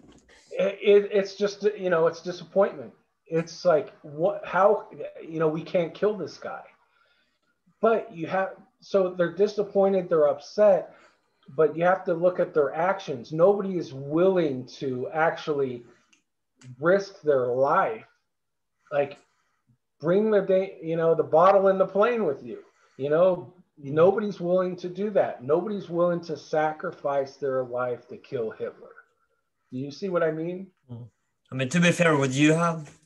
It, it's just you know it's disappointment it's like what how you know we can't kill this guy. But you have so they're disappointed they're upset but you have to look at their actions. Nobody is willing to actually risk their life like bring the day you know the bottle in the plane with you you know? Nobody's willing to do that. Nobody's willing to sacrifice their life to kill hitler. Do you see what i mean? Mm-hmm. I mean to be fair would you have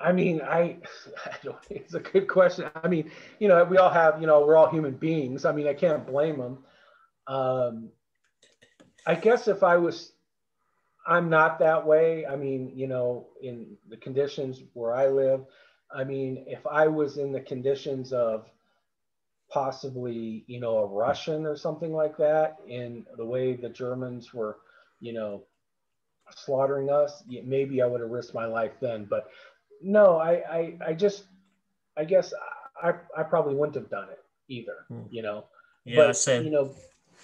I mean, I, <laughs> I it's a good question. I mean, you know, we all have, you know, we're all human beings. I mean, I can't blame them. Um, I guess if I was, I'm not that way. I mean, you know, in the conditions where I live, I mean, if I was in the conditions of possibly, you know, a Russian or something like that, in the way the Germans were, you know, slaughtering us, maybe I would have risked my life then. But no, I, I, I just, I guess I, I probably wouldn't have done it either, hmm. you know. Yeah, but, same. You know,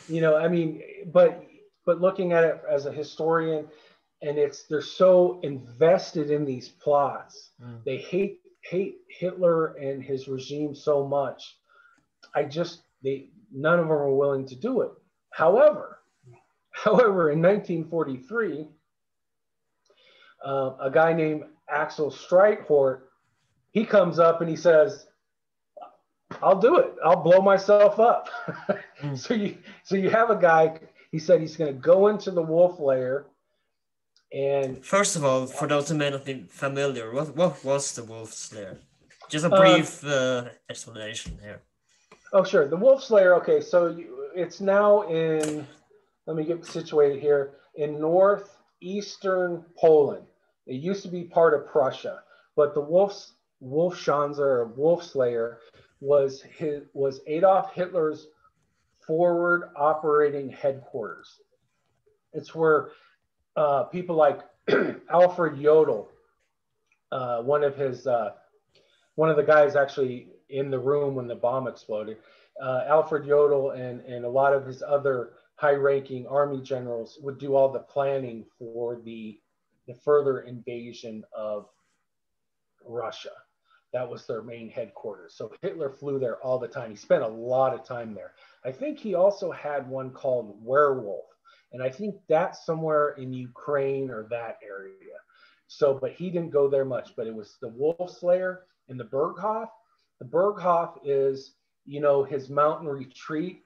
you know, I mean, but, but looking at it as a historian, and it's they're so invested in these plots. Hmm. They hate hate Hitler and his regime so much. I just they none of them are willing to do it. However, <laughs> however, in 1943, uh, a guy named Axel Streithort, he comes up and he says, I'll do it. I'll blow myself up. <laughs> mm. So you so you have a guy, he said he's gonna go into the wolf lair and first of all, for those who may not be familiar, what, what was the wolf's lair? Just a uh, brief uh, uh, explanation here. Oh, sure. The wolf's lair. Okay, so you, it's now in. Let me get situated here in northeastern Poland. It used to be part of Prussia, but the Wolf's Wolfschanze or Wolf's Lair was his was Adolf Hitler's forward operating headquarters. It's where uh, people like <clears throat> Alfred Jodl, uh, one of his uh, one of the guys actually in the room when the bomb exploded, uh, Alfred Jodl and and a lot of his other high-ranking army generals would do all the planning for the the further invasion of Russia. That was their main headquarters. So Hitler flew there all the time. He spent a lot of time there. I think he also had one called Werwolf, and I think that's somewhere in Ukraine or that area. So, but he didn't go there much. But it was the Wolf's Lair in the Berghof. The Berghof is, you know, his mountain retreat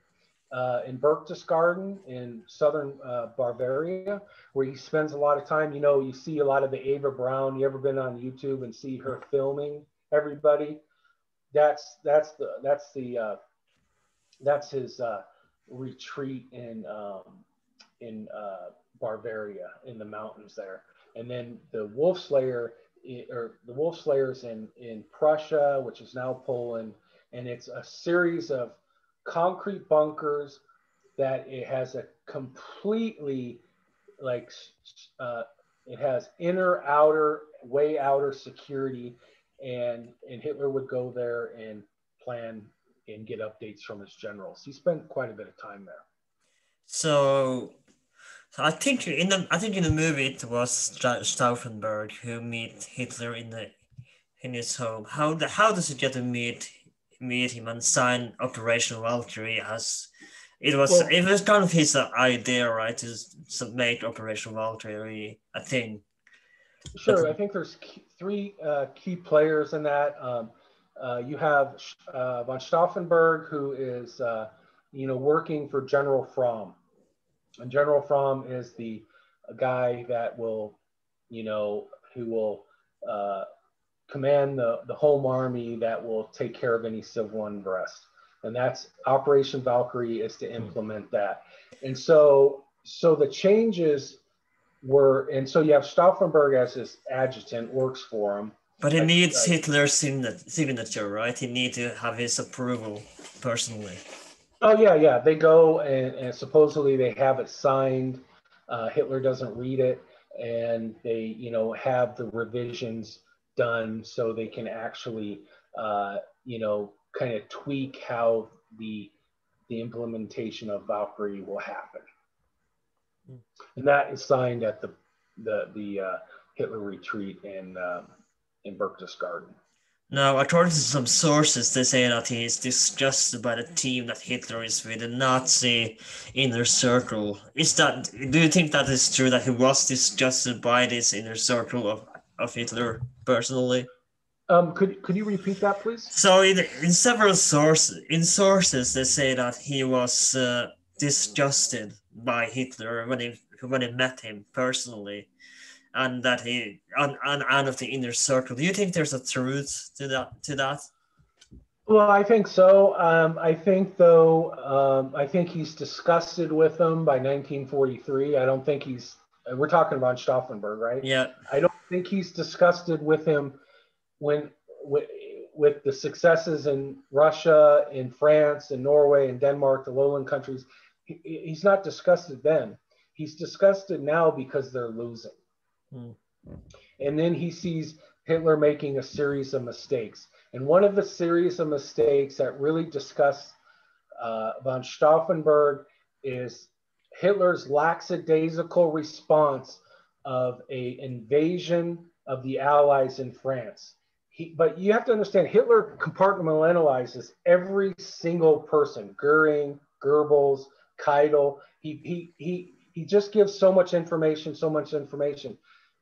uh, in Berchtesgaden in southern uh, Bavaria, where he spends a lot of time. You know, you see a lot of the Eva Braun. You ever been on YouTube and see her filming everybody? That's that's the that's the uh, that's his uh, retreat in um, in uh, Bavaria in the mountains there. And then the Wolf's Lair or the Wolf Slayers in in Prussia, which is now Poland, and it's a series of concrete bunkers that it has a completely like uh, it has inner outer way outer security and and hitler would go there and plan and get updates from his generals he spent quite a bit of time there so so I think in the I think in the movie it was Stauffenberg who meet Hitler in the in his home. How the how does he get to meet meet him and sign Operation Valkyrie as it was well, it was kind of his idea, right, to make Operation Valkyrie a thing. Sure, but, I think there's key, three uh, key players in that. Um, uh, you have uh, von Stauffenberg, who is uh, you know working for General Fromm, and General Fromm is the guy that will, you know, who will uh, command the, the home army that will take care of any civil unrest. And that's Operation Valkyrie is to implement that. And so, so the changes were, and so you have Stauffenberg as his adjutant, works for him. But he needs Hitler's signature, right? He needs to have his approval personally. Oh yeah, yeah. They go and, and supposedly they have it signed. Uh, Hitler doesn't read it, and they, you know, have the revisions done so they can actually, uh, you know, kind of tweak how the the implementation of Valkyrie will happen. And that is signed at the the the uh, Hitler retreat in um, in Berchtesgaden. Now, according to some sources, they say that he is disgusted by the team that Hitler is with, the Nazi inner circle. Is that? Do you think that is true that he was disgusted by this inner circle of, of Hitler? personally. Um, could could you repeat that, please? So in, in several sources, in sources, they say that he was uh, disgusted by Hitler when he when he met him personally, and that he and, and out of the inner circle. Do you think there's a truth to that? To that? Well, I think so. Um, I think though, um, I think he's disgusted with him by 1943. I don't think he's. We're talking about Stauffenberg, right? Yeah. I don't think he's disgusted with him when with, with the successes in Russia, in France, in Norway, in Denmark, the lowland countries. He, he's not disgusted then. He's disgusted now because they're losing. Hmm. And then he sees Hitler making a series of mistakes. And one of the series of mistakes that really disgusts uh, von Stauffenberg is Hitler's lackadaisical response of a invasion of the Allies in France. He, but you have to understand, Hitler compartmentalizes every single person, Goering, Goebbels, Keitel. He, he, he, he just gives so much information, so much information.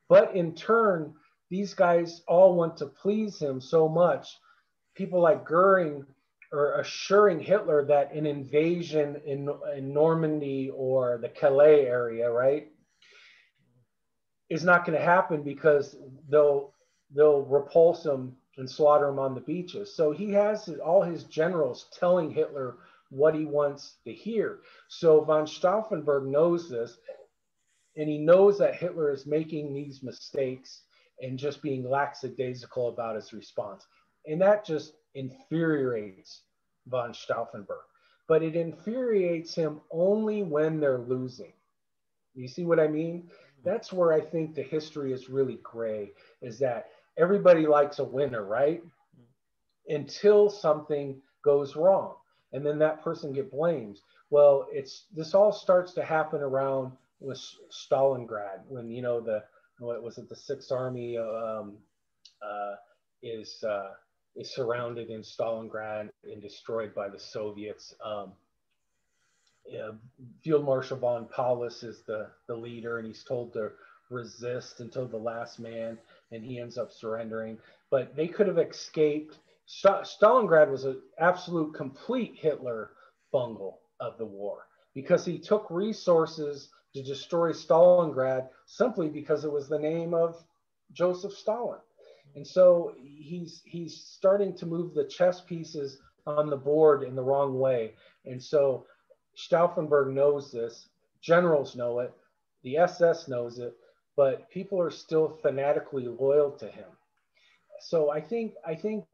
But in turn, these guys all want to please him so much. People like Goering are assuring Hitler that an invasion in, in Normandy or the Calais area, right, is not going to happen because they'll they'll repulse him and slaughter him on the beaches. So he has all his generals telling Hitler what he wants to hear. So von Stauffenberg knows this, and he knows that Hitler is making these mistakes and just being lackadaisical about his response. And that just infuriates von Stauffenberg. But it infuriates him only when they're losing. You see what I mean? that's where I think the history is really gray is that everybody likes a winner, right? Until something goes wrong and then that person get blamed. Well, it's this all starts to happen around with Stalingrad when you know the what was it the Sixth Army um, uh, is uh, is surrounded in Stalingrad and destroyed by the Soviets. Um, uh, Field Marshal von Paulus is the, the leader, and he's told to resist until the last man, and he ends up surrendering. But they could have escaped St- Stalingrad was an absolute complete Hitler bungle of the war because he took resources to destroy Stalingrad simply because it was the name of Joseph Stalin. And so he's he's starting to move the chess pieces on the board in the wrong way. And so Stauffenberg knows this, generals know it, the SS knows it, but people are still fanatically loyal to him. So I think I think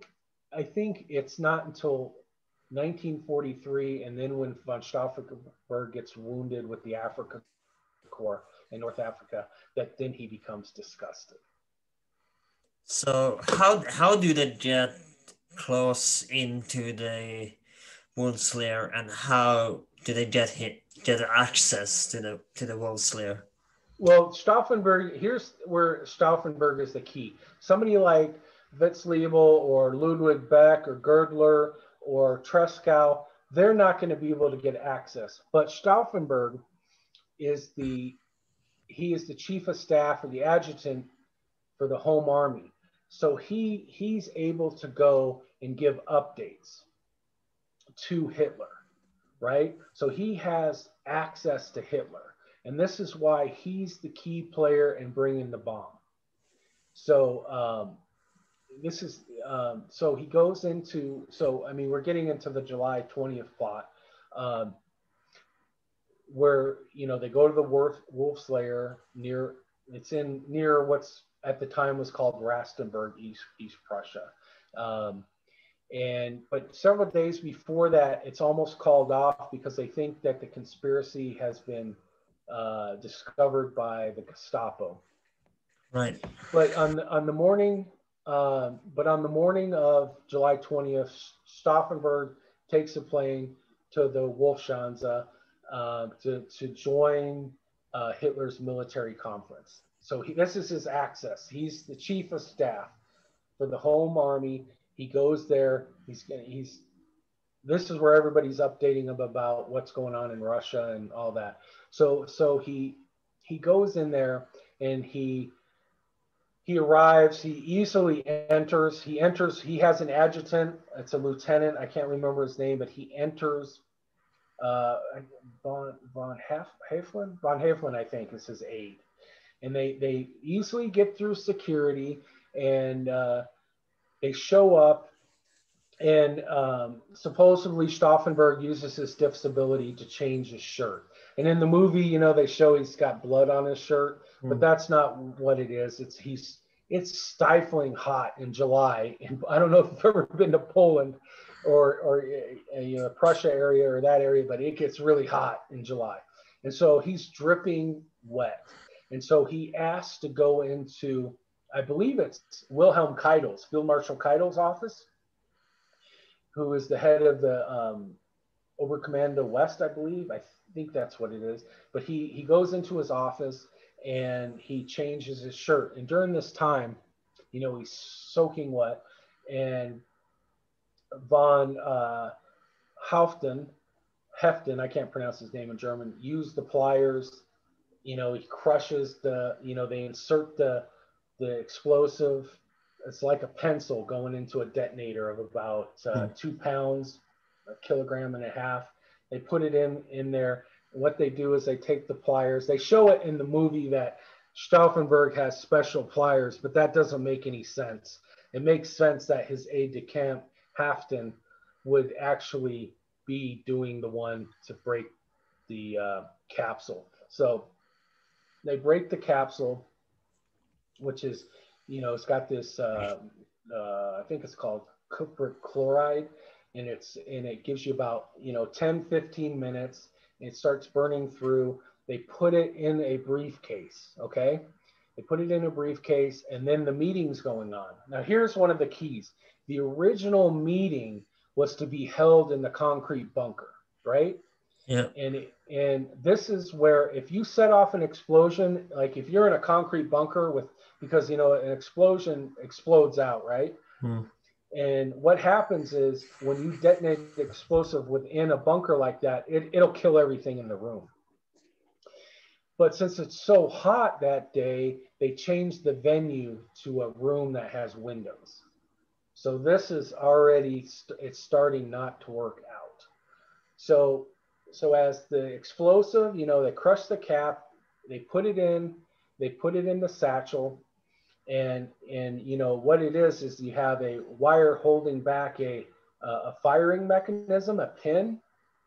I think it's not until 1943 and then when von Stauffenberg gets wounded with the Afrika Korps in North Africa that then he becomes disgusted. So how how do they get close into the Wolf's Lair and how do they get hit get access to the to the Wolf's Lair? Well, Stauffenberg, here's where Stauffenberg is the key. Somebody like Witzleben or Ludwig Beck or Goerdeler or Tresckow, they're not going to be able to get access. But Stauffenberg is the he is the chief of staff or the adjutant for the home army. So he he's able to go and give updates to Hitler, right? So he has access to Hitler. And this is why he's the key player in bringing the bomb. So um, this is um, so he goes into so I mean we're getting into the July 20th plot um, where you know they go to the Wolf, Wolf's Lair near it's in near what's at the time was called Rastenburg, East, East Prussia. Um, and but several days before that, it's almost called off because they think that the conspiracy has been uh, discovered by the Gestapo. Right. But on the, on the morning, um, but on the morning of July 20th, Stauffenberg takes a plane to the Wolfschanze uh, to, to join uh, Hitler's military conference. So he, this is his access. He's the chief of staff for the home army. He goes there. He's he's this is where everybody's updating him about what's going on in Russia and all that. So so he he goes in there and he he arrives. He easily enters. He enters. He has an adjutant. It's a lieutenant. I can't remember his name, but he enters. Uh, von von Heflin. Von Heflin, I think, is his aide and they they easily get through security and uh, they show up and um, supposedly Stauffenberg uses his disability to change his shirt. And in the movie, you know, they show he's got blood on his shirt, mm. but hmm. that's not what it is. It's he's it's stifling hot in July. And I don't know if you've ever been to Poland or or you know, Prussia area or that area, but it gets really hot in July. And so he's dripping wet. And so he asked to go into, I believe it's Wilhelm Keitel's, Field Marshal Keitel's office, who is the head of the um, Oberkommando West, I believe. I think that's what it is. But he, he goes into his office and he changes his shirt. And during this time, you know, he's soaking wet. And von uh, Haeften, I can't pronounce his name in German, used the pliers you know, he crushes the, you know, they insert the, the explosive. It's like a pencil going into a detonator of about uh, hmm. two pounds, a kilogram and a half. They put it in in there. what they do is they take the pliers. They show it in the movie that Stauffenberg has special pliers, but that doesn't make any sense. It makes sense that his aide de camp Haeften would actually be doing the one to break the uh, capsule. So they break the capsule, which is, you know, it's got this, uh, uh, I think it's called cupric chloride, and it's and it gives you about you know 10, 15 minutes. It starts burning through. They put it in a briefcase. Okay, they put it in a briefcase, and then the meeting's going on. Now here's one of the keys. The original meeting was to be held in the concrete bunker, right? Yeah. And and this is where if you set off an explosion, like if you're in a concrete bunker with because you know an explosion explodes out, right? Hmm. And what happens is when you detonate the explosive within a bunker like that, it, it'll kill everything in the room. But since it's so hot that day, they changed the venue to a room that has windows. So this is already it's starting not to work out. So so as the explosive, you know, they crush the cap, they put it in, they put it in the satchel, and and you know what it is is you have a wire holding back a a firing mechanism, a pin,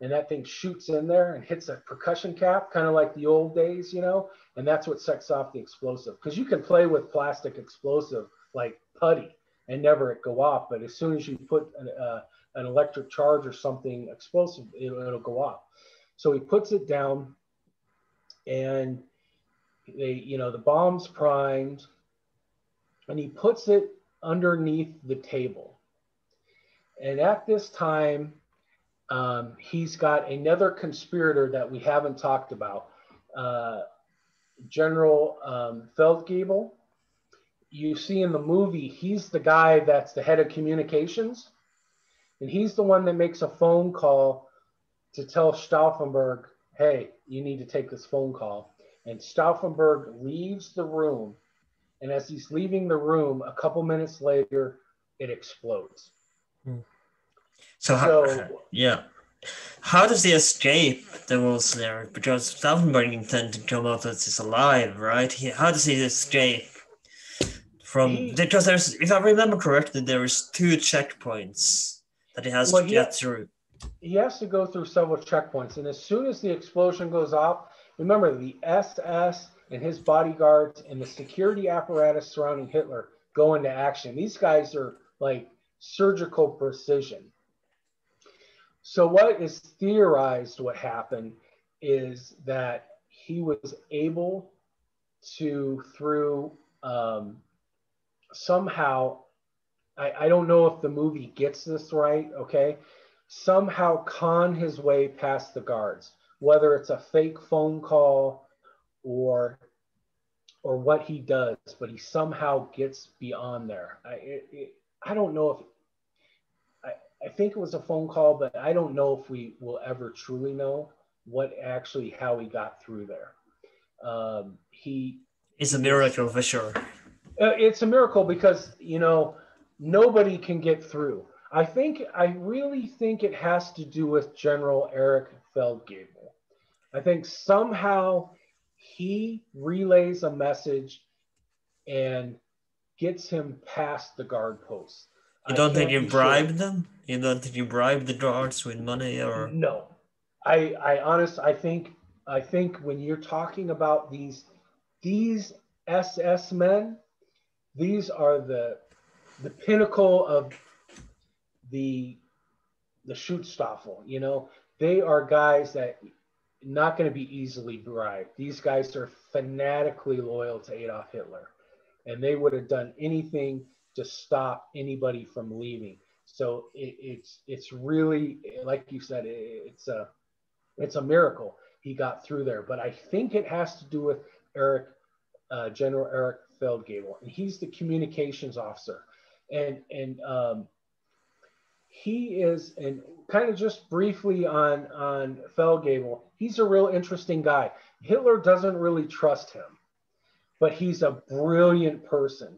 and that thing shoots in there and hits a percussion cap, kind of like the old days, you know, and that's what sets off the explosive. Because you can play with plastic explosive like putty and never it go off, but as soon as you put an, uh, an electric charge or something explosive, it'll, it'll go off. So he puts it down, and they, you know, the bomb's primed, and he puts it underneath the table. And at this time, um, he's got another conspirator that we haven't talked about, uh, General um, Fellgiebel. You see in the movie, he's the guy that's the head of communications, and he's the one that makes a phone call to tell Stauffenberg, hey, you need to take this phone call. And Stauffenberg leaves the room and as he's leaving the room, a couple minutes later, it explodes. Hmm. So, how, yeah, how does he escape the rules there? Because Stauffenberg intends to come out as he's alive, right? He, how does he escape from? He, because there's, if I remember correctly, there is two checkpoints that he has well, to get through. He has to go through several checkpoints, and as soon as the explosion goes off, remember the SS and his bodyguards and the security apparatus surrounding Hitler go into action. These guys are like surgical precision. So, what is theorized what happened is that he was able to, through um, somehow, I, I don't know if the movie gets this right, okay? Somehow con his way past the guards, whether it's a fake phone call or or what he does, but he somehow gets beyond there. I it, it, I don't know if I, I think it was a phone call, but I don't know if we will ever truly know what actually how he got through there. Um, he it's a miracle for sure. Uh, it's a miracle because you know nobody can get through. I think I really think it has to do with General Eric Fellgiebel. I think somehow he relays a message and gets him past the guard post. You don't think you bribed sure. them? You don't think you bribed the guards with money or no? I I honest I think I think when you're talking about these these SS men, these are the the pinnacle of the the Schutzstaffel. You know, they are guys that not going to be easily bribed. These guys are fanatically loyal to Adolf Hitler, and they would have done anything to stop anybody from leaving. So it, it's it's really like you said, it, it's a it's a miracle he got through there. But I think it has to do with Eric, uh, General Eric Fellgiebel, and he's the communications officer, and and um, he is and kind of just briefly on on Fellgiebel, he's a real interesting guy. Hitler doesn't really trust him, but he's a brilliant person.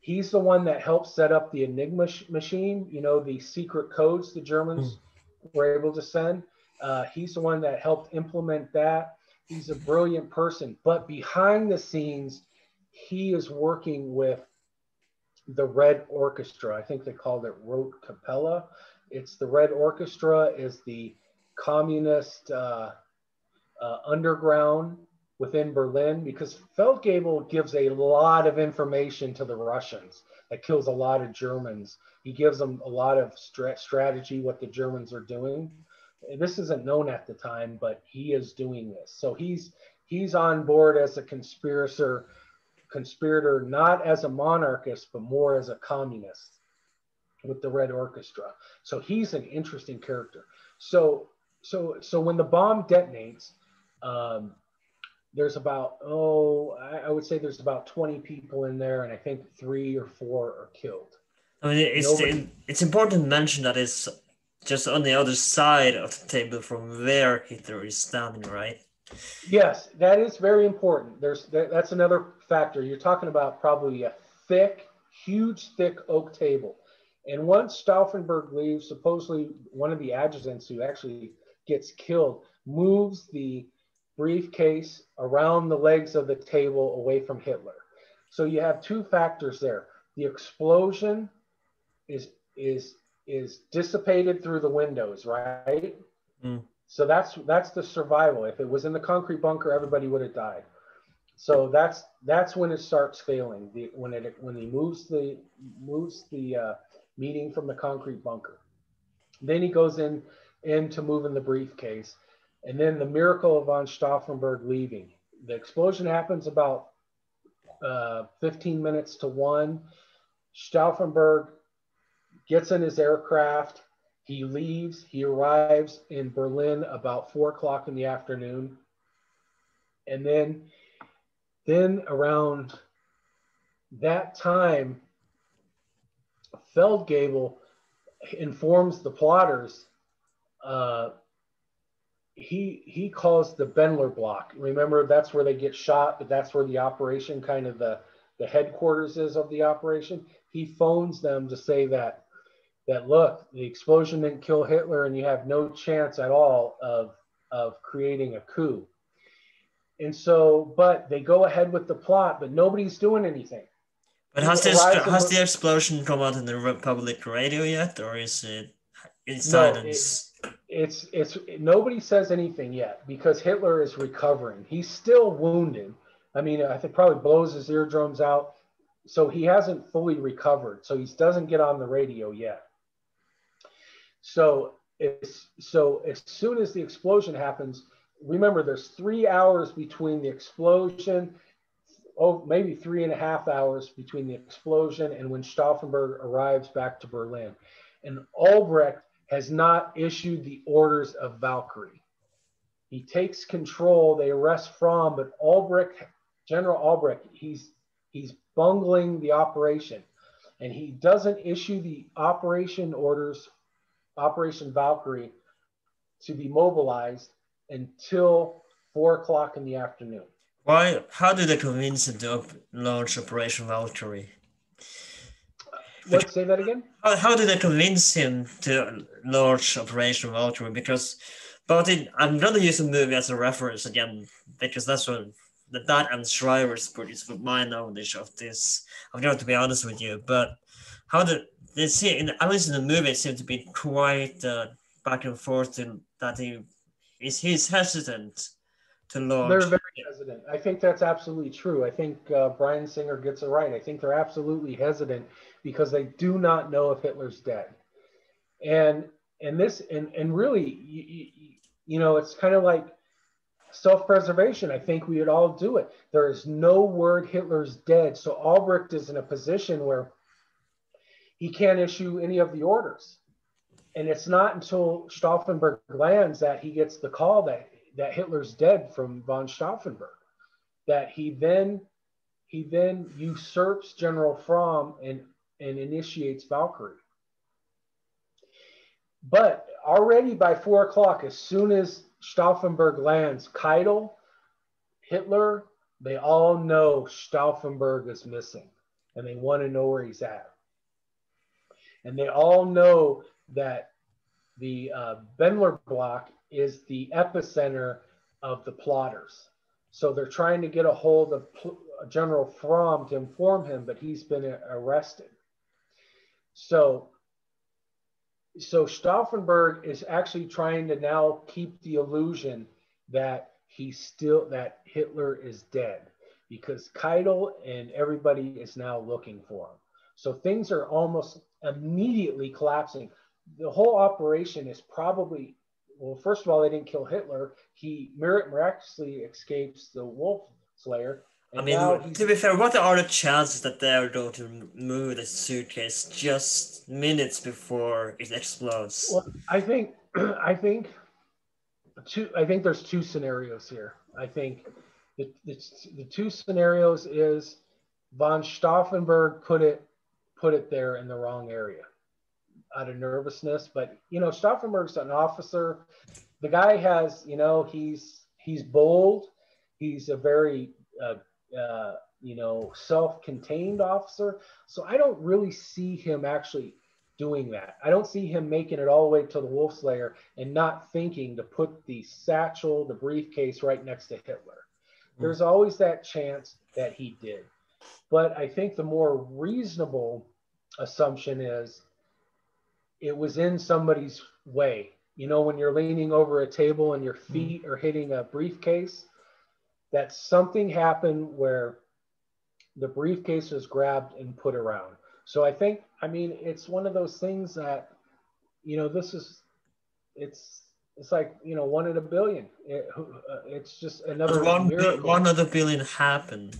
He's the one that helped set up the Enigma sh- machine, you know, the secret codes the Germans mm. were able to send. Uh, he's the one that helped implement that. He's a brilliant person, but behind the scenes, he is working with the Red Orchestra. I think they called it Rote Kapelle. It's the Red Orchestra is the communist uh, uh, underground within Berlin because Fellgiebel gives a lot of information to the Russians that kills a lot of Germans. He gives them a lot of strategy, what the Germans are doing. This isn't known at the time, but he is doing this. So he's he's on board as a conspirator conspirator, not as a monarchist, but more as a communist with the Red Orchestra. So he's an interesting character. So so so when the bomb detonates, um, there's about oh I, I, would say there's about 20 people in there, and I think three or four are killed. I mean, it's Nobody... it's important to mention that it's just on the other side of the table from where Hitler is standing, right? Yes, that is very important. There's that, that's another factor. You're talking about probably a thick, huge, thick oak table, And once Stauffenberg leaves, supposedly one of the adjutants who actually gets killed moves the briefcase around the legs of the table away from Hitler. So you have two factors there. The explosion is is is dissipated through the windows, right? Mm. So that's that's the survival. If it was in the concrete bunker, everybody would have died. So that's that's when it starts failing. The, when it when he moves the moves the uh, meeting from the concrete bunker, then he goes in into moving the briefcase, and then the miracle of von Stauffenberg leaving. The explosion happens about uh, 15 minutes to one. Stauffenberg gets in his aircraft. He leaves. He arrives in Berlin about four o'clock in the afternoon. And then, then around that time, Fellgiebel informs the plotters. Uh, he he calls the Bendler block. Remember, that's where they get shot, but that's where the operation, kind of the the headquarters is of the operation. He phones them to say that that look, the explosion didn't kill Hitler and you have no chance at all of, of creating a coup. And so, but they go ahead with the plot, but nobody's doing anything. But has this has the explosion come out in the public radio yet, or is it in silence? No, it, it's it's nobody says anything yet because Hitler is recovering. He's still wounded. I mean, I think probably blows his eardrums out, so he hasn't fully recovered. So he doesn't get on the radio yet. So it's so as soon as the explosion happens, remember there's three hours between the explosion, oh maybe three and a half hours between the explosion and when Stauffenberg arrives back to Berlin. And Olbricht has not issued the orders of Valkyrie. He takes control. They arrest Fromm, but Olbricht, General Olbricht, he's he's bungling the operation, and he doesn't issue the operation orders Operation Valkyrie to be mobilized until four o'clock in the afternoon. Why? How did they convince him to launch Operation Valkyrie? What? Say that again. How, how did they convince him to launch Operation Valkyrie? Because, but it, I'm gonna use the movie as a reference again because that's what the that and Shirer's produced with my knowledge of this. I'm going to be honest with you, but how did they see in at least in the movie it seemed to be quite uh, back and forth in that he is he's hesitant to launch. They're very hesitant. I think that's absolutely true. I think uh, Bryan Singer gets it right. I think they're absolutely hesitant because they do not know if Hitler's dead, and and this and and really, you, you, you know, it's kind of like self-preservation. I think we would all do it. There is no word Hitler's dead, so Olbricht is in a position where he can't issue any of the orders. And it's not until Stauffenberg lands that he gets the call that, that Hitler's dead from von Stauffenberg, that he then he then usurps General Fromm and, and initiates Valkyrie. But already by four o'clock, as soon as Stauffenberg lands, Keitel, Hitler, they all know Stauffenberg is missing and they want to know where he's at and they all know that the uh, Bendler block is the epicenter of the plotters. So they're trying to get a hold of General Fromm to inform him, but he's been arrested. So, so Stauffenberg is actually trying to now keep the illusion that he's still that Hitler is dead because Keitel and everybody is now looking for him. So things are almost immediately collapsing. The whole operation is probably, well, first of all, they didn't kill Hitler. He miraculously escapes the Wolf's Lair. I mean, to be fair, what are the chances that they're going to move the suitcase just minutes before it explodes? Well, I think, <clears throat> I think, two. I think there's two scenarios here. I think the, the, the two scenarios is von Stauffenberg put it put it there in the wrong area out of nervousness. But you know, Stauffenberg's an officer. The guy has, you know, he's he's bold. He's a very uh, uh, you know self-contained officer. So I don't really see him actually doing that. I don't see him making it all the way to the Wolf's Lair and not thinking to put the satchel, the briefcase right next to Hitler. Mm. There's always that chance that he did. But I think the more reasonable assumption is it was in somebody's way. You know, when you're leaning over a table and your mm. feet are hitting a briefcase, that something happened where the briefcase was grabbed and put around. So I think, I mean, it's one of those things that, you know, this is, it's, it's like you know one in a billion. It, uh, it's just another one. Miracle. One of the billion happened.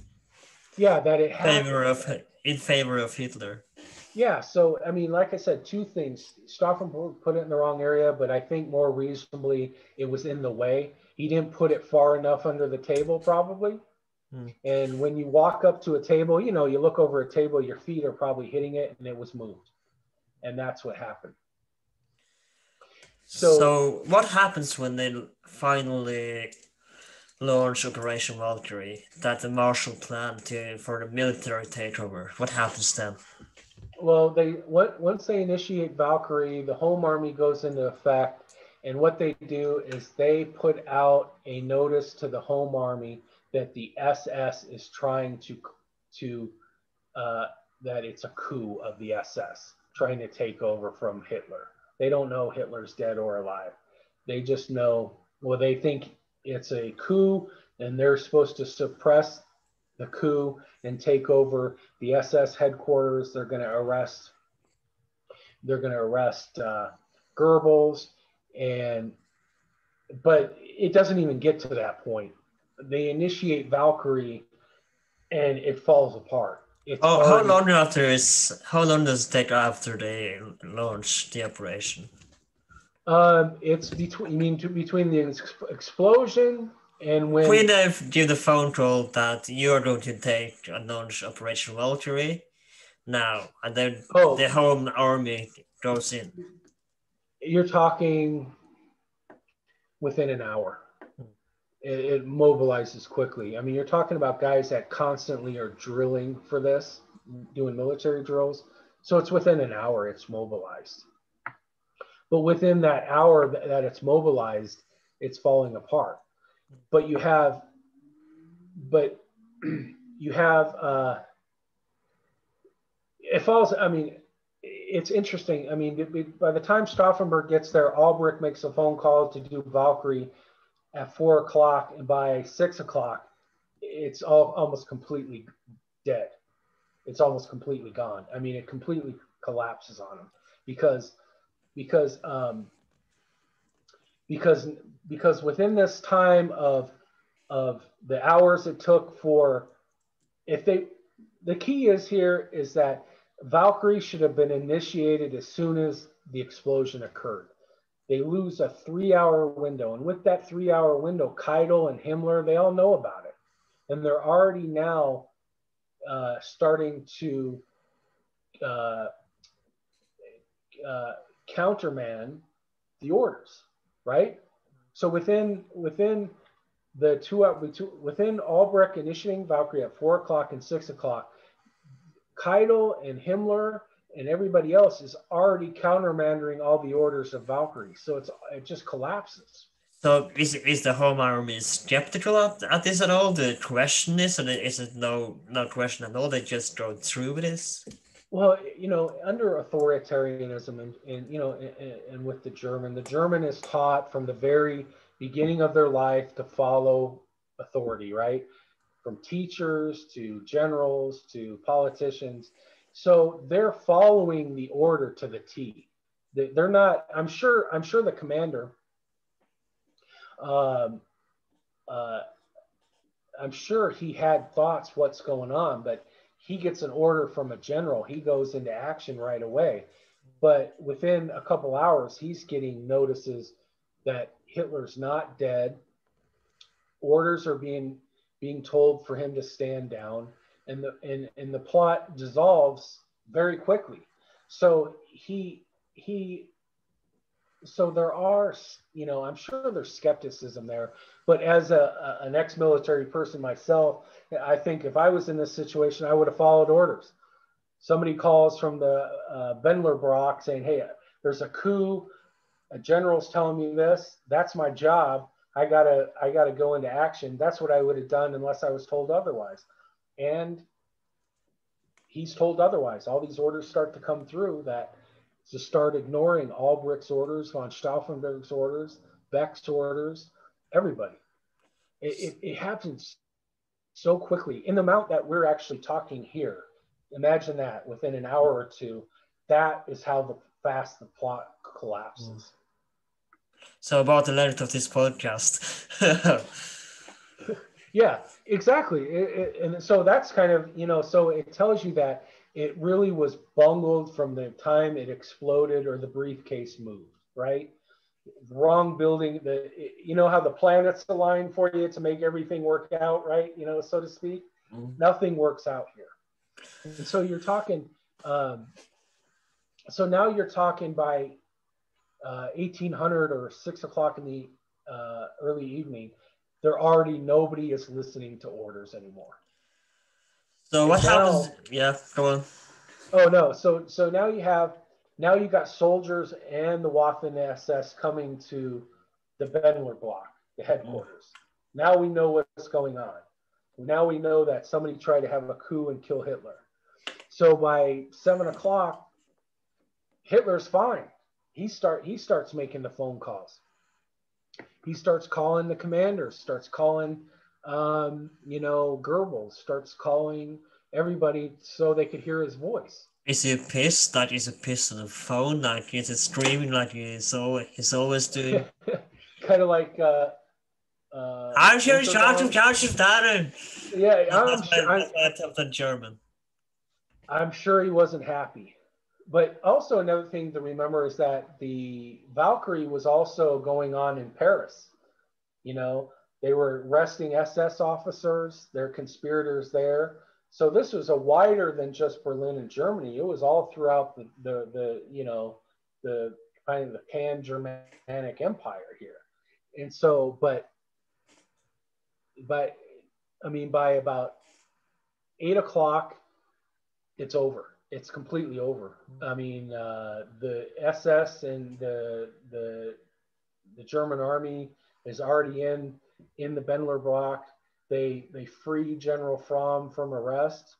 Yeah, that it happened. favor of in favor of Hitler. Yeah, so I mean, like I said, two things. Stauffenberg put it in the wrong area, but I think more reasonably it was in the way. He didn't put it far enough under the table, probably. Hmm. And when you walk up to a table, you know, you look over a table, your feet are probably hitting it and it was moved. And that's what happened. So, so what happens when they finally launch Operation Valkyrie, that the Marshall Plan to for the military takeover? What happens then? Well, they once they initiate Valkyrie, the home army goes into effect, and what they do is they put out a notice to the home army that the SS is trying to to uh, that it's a coup of the SS trying to take over from Hitler. They don't know Hitler's dead or alive. They just know well they think it's a coup and they're supposed to suppress the coup and take over the SS headquarters. They're going to arrest they're going to arrest uh, Goebbels and but it doesn't even get to that point they initiate Valkyrie and it falls apart. It's oh, how long after is how long does it take after they launch the operation? Um, it's between. You mean to, between the ex- explosion and when they give the phone call that you are going to take a launch Operation Valkyrie now, and then oh, the home army goes in. You're talking within an hour it, it mobilizes quickly. I mean, you're talking about guys that constantly are drilling for this, doing military drills. So it's within an hour, it's mobilized. But within that hour that it's mobilized, it's falling apart. But you have, but <clears throat> you have, uh, it falls, I mean, it's interesting. I mean, by the time Stauffenberg gets there, Olbricht makes a phone call to do Valkyrie at four o'clock and by six o'clock, it's all almost completely dead. It's almost completely gone. I mean, it completely collapses on them because because um, because because within this time of of the hours it took for if they the key is here is that Valkyrie should have been initiated as soon as the explosion occurred they lose a three hour window. And with that three hour window, Keitel and Himmler, they all know about it. And they're already now uh, starting to uh, uh, counterman the orders, right? So within within uh, the two within Olbricht initiating Valkyrie at four o'clock and six o'clock, Keitel and Himmler and everybody else is already countermandering all the orders of Valkyrie. So it's it just collapses. So is, is the home army skeptical at, at this at all? The question is, or is it no no question at all? They just go through with this. Well, you know, under authoritarianism and, and you know, and, and with the German, the German is taught from the very beginning of their life to follow authority, right? From teachers to generals to politicians so they're following the order to the T. They're not. I'm sure. I'm sure the commander. Um, uh, I'm sure he had thoughts what's going on, but he gets an order from a general. He goes into action right away. But within a couple hours, he's getting notices that Hitler's not dead. Orders are being being told for him to stand down and the and, and the plot dissolves very quickly. So he he so there are you know i'm sure there's skepticism there but as a, a, an ex-military person myself i think if i was in this situation i would have followed orders somebody calls from the uh, Bendler Block saying, "Hey, there's a coup. A general's telling me this. That's my job. I gotta I gotta go into action." That's what I would have done unless I was told otherwise. And he's told otherwise. All these orders start to come through that to start ignoring Olbricht's orders, von Stauffenberg's orders, Beck's orders, everybody. It, it, it happens so quickly in the amount that we're actually talking here. Imagine that within an hour or two, that is how the fast the plot collapses. Mm. So about the length of this podcast. <laughs> <laughs> yeah, exactly. It, it, and so that's kind of you know, so it tells you that it really was bungled from the time it exploded or the briefcase moved, right? wrong building the you know how the planets align for you to make everything work out right you know so to speak mm-hmm. nothing works out here and so you're talking um, so now you're talking by uh, 1800 or 6 o'clock in the uh, early evening there already nobody is listening to orders anymore so what now, happens yeah go on oh no so so now you have now you got soldiers and the Waffen SS coming to the Bendler block, the headquarters. Mm. Now we know what's going on. Now we know that somebody tried to have a coup and kill Hitler. So by seven o'clock, Hitler's fine. He start he starts making the phone calls. He starts calling the commanders, starts calling um, you know, Goebbels, starts calling everybody so they could hear his voice. Is he pissed that he's a pissed on the phone? Like is it screaming like he's always he's always doing? <laughs> kind of like. Uh, uh, I'm sure he's trying to catch. Yeah, I'm sure. That's my German. I'm sure he wasn't happy. But also another thing to remember is that the Valkyrie was also going on in Paris. You know, they were arresting SS officers, they're conspirators there. So this was a wider than just Berlin and Germany. It was all throughout the, the, the you know, the kind of the pan-Germanic empire here. And so, but, but, I mean, by about eight o'clock, it's over. It's completely over. I mean, uh, the SS and the, the, the German army is already in, in the Bendler block they they free General Fromm from arrest.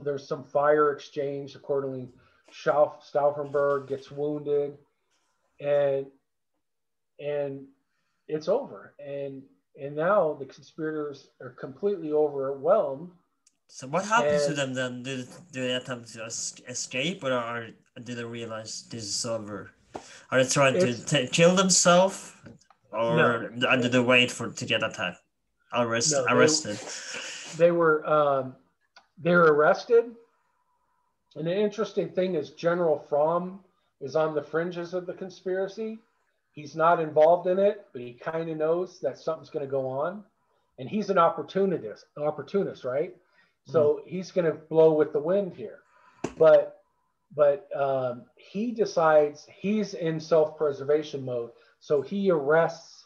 There's some fire exchange. Accordingly, Stauffenberg gets wounded, and and it's over. And and now the conspirators are completely overwhelmed. So what happens and, to them then? Do, did they attempt to escape, or are, did they realize this is over? Are they trying to t- kill themselves, or no, did they wait for to get attacked? Arrest, no, arrested. They, they were um, they were arrested. And the interesting thing is General Fromm is on the fringes of the conspiracy. He's not involved in it, but he kind of knows that something's going to go on. And he's an opportunist, an opportunist, right? So mm-hmm. he's going to blow with the wind here. But but um, he decides he's in self-preservation mode. So he arrests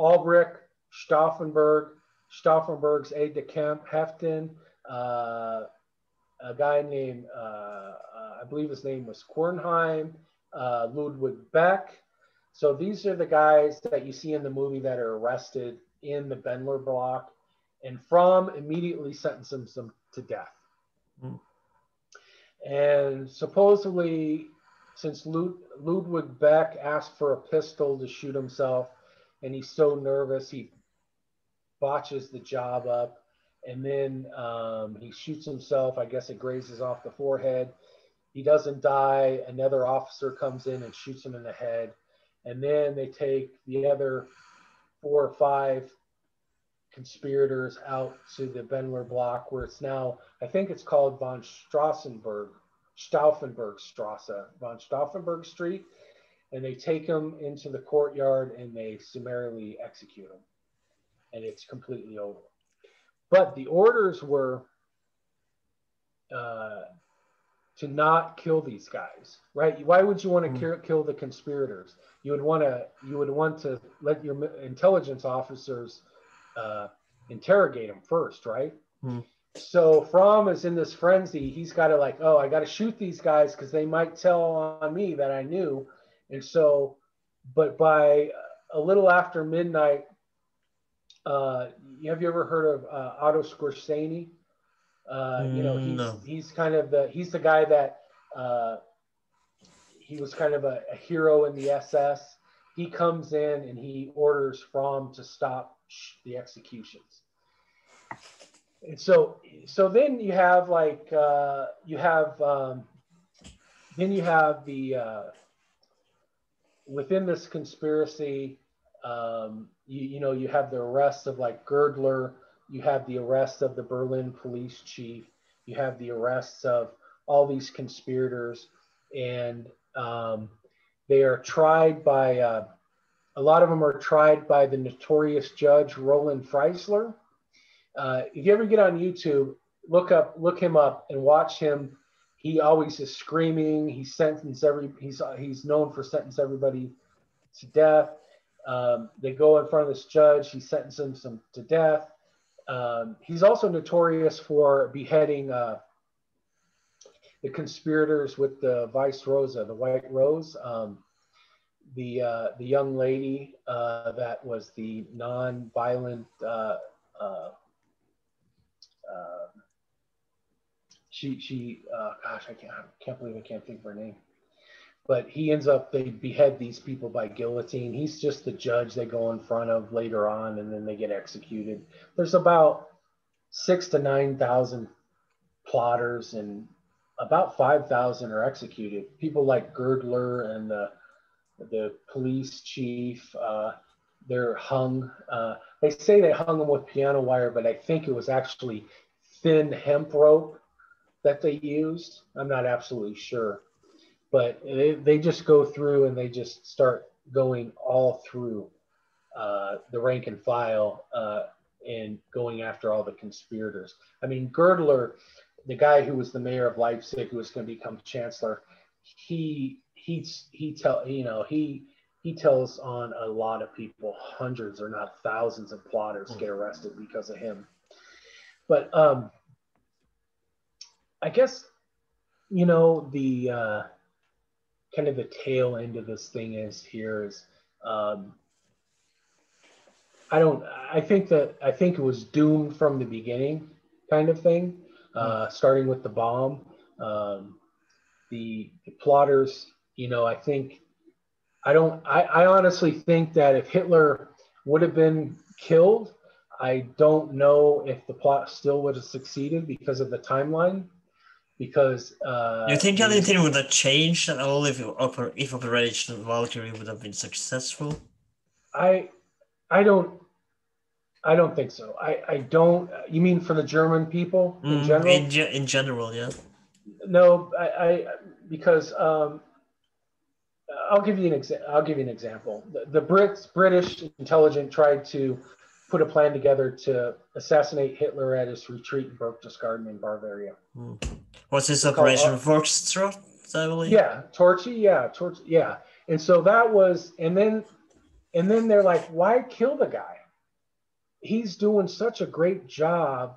Olbricht, Stauffenberg, Stauffenberg's aide de camp, Haeften, uh, a guy named, uh, uh, I believe his name was Quirnheim, uh, Ludwig Beck. So these are the guys that you see in the movie that are arrested in the Bendler block. And Fromm immediately sentences them to death. Mm. And supposedly, since Lud- Ludwig Beck asked for a pistol to shoot himself, and he's so nervous, he botches the job up, and then um, he shoots himself. I guess it grazes off the forehead. He doesn't die. Another officer comes in and shoots him in the head. And then they take the other four or five conspirators out to the Bendler block, where it's now, I think it's called von Strassenberg, Stauffenberg Strasse, von Stauffenberg Street. And they take him into the courtyard and they summarily execute him and it's completely over. But the orders were uh, to not kill these guys, right? Why would you want to mm. kill, the conspirators? You would want to you would want to let your intelligence officers uh, interrogate them first, right? Mm. So Fromm is in this frenzy. He's got to like, oh, I got to shoot these guys because they might tell on me that I knew. And so, but by a little after midnight, uh, have you ever heard of uh, Otto Skorzeny? Uh, you know, he's no. he's kind of the he's the guy that uh, he was kind of a, a, hero in the SS. He comes in and he orders Fromm to stop the executions. And so, so then you have like uh, you have um, then you have the uh, within this conspiracy. Um, you, you know you have the arrests of like Goerdeler. You have the arrest of the Berlin police chief. You have the arrests of all these conspirators, and um, they are tried by uh, a lot of them are tried by the notorious judge Roland Freisler. Uh, if you ever get on YouTube, look up, look him up, and watch him. He always is screaming. He sentenced every. He's he's known for sentence everybody to death. Um, they go in front of this judge. He sentences them to death. Um, he's also notorious for beheading uh, the conspirators with the Weiss Rosa, the White Rose. Um, the uh, the young lady uh, that was the non-violent. Uh she she uh, gosh I can't I can't believe I can't think of her name. But he ends up they behead these people by guillotine. He's just the judge they go in front of later on, and then they get executed. There's about six to nine thousand plotters, and about five thousand are executed. People like Goerdeler and the the police chief. Uh, they're hung. Uh, they say they hung them with piano wire, but I think it was actually thin hemp rope that they used. I'm not absolutely sure, but they, they just go through and they just start going all through uh, the rank and file uh, and going after all the conspirators. I mean, Goerdeler, the guy who was the mayor of Leipzig, who was going to become chancellor, he he's he tell you know he he tells on a lot of people hundreds or not thousands of plotters mm-hmm. get arrested because of him. But um i guess you know the uh kind of the tail end of this thing is here is um i don't i think that i think it was doomed from the beginning kind of thing uh starting with the bomb. Um the, the plotters you know, I think I don't I, I honestly think that if Hitler would have been killed, I don't know if the plot still would have succeeded because of the timeline. Because uh, you think anything would have changed at all if if Operation Valkyrie would have been successful? I I don't I don't think so. I, I don't. You mean for the German people in mm, general? In, in general, yeah. No, I, I because um, I'll give you an example. I'll give you an example. The, the Brits, British intelligence tried to put a plan together to assassinate Hitler at his retreat in Berchtesgaden in Bavaria. Hmm. What's this operation? Foxtrot, I believe. Yeah, Torchy. Yeah, Torchy. Yeah, and so that was, and then, and then they're like, why kill the guy? He's doing such a great job,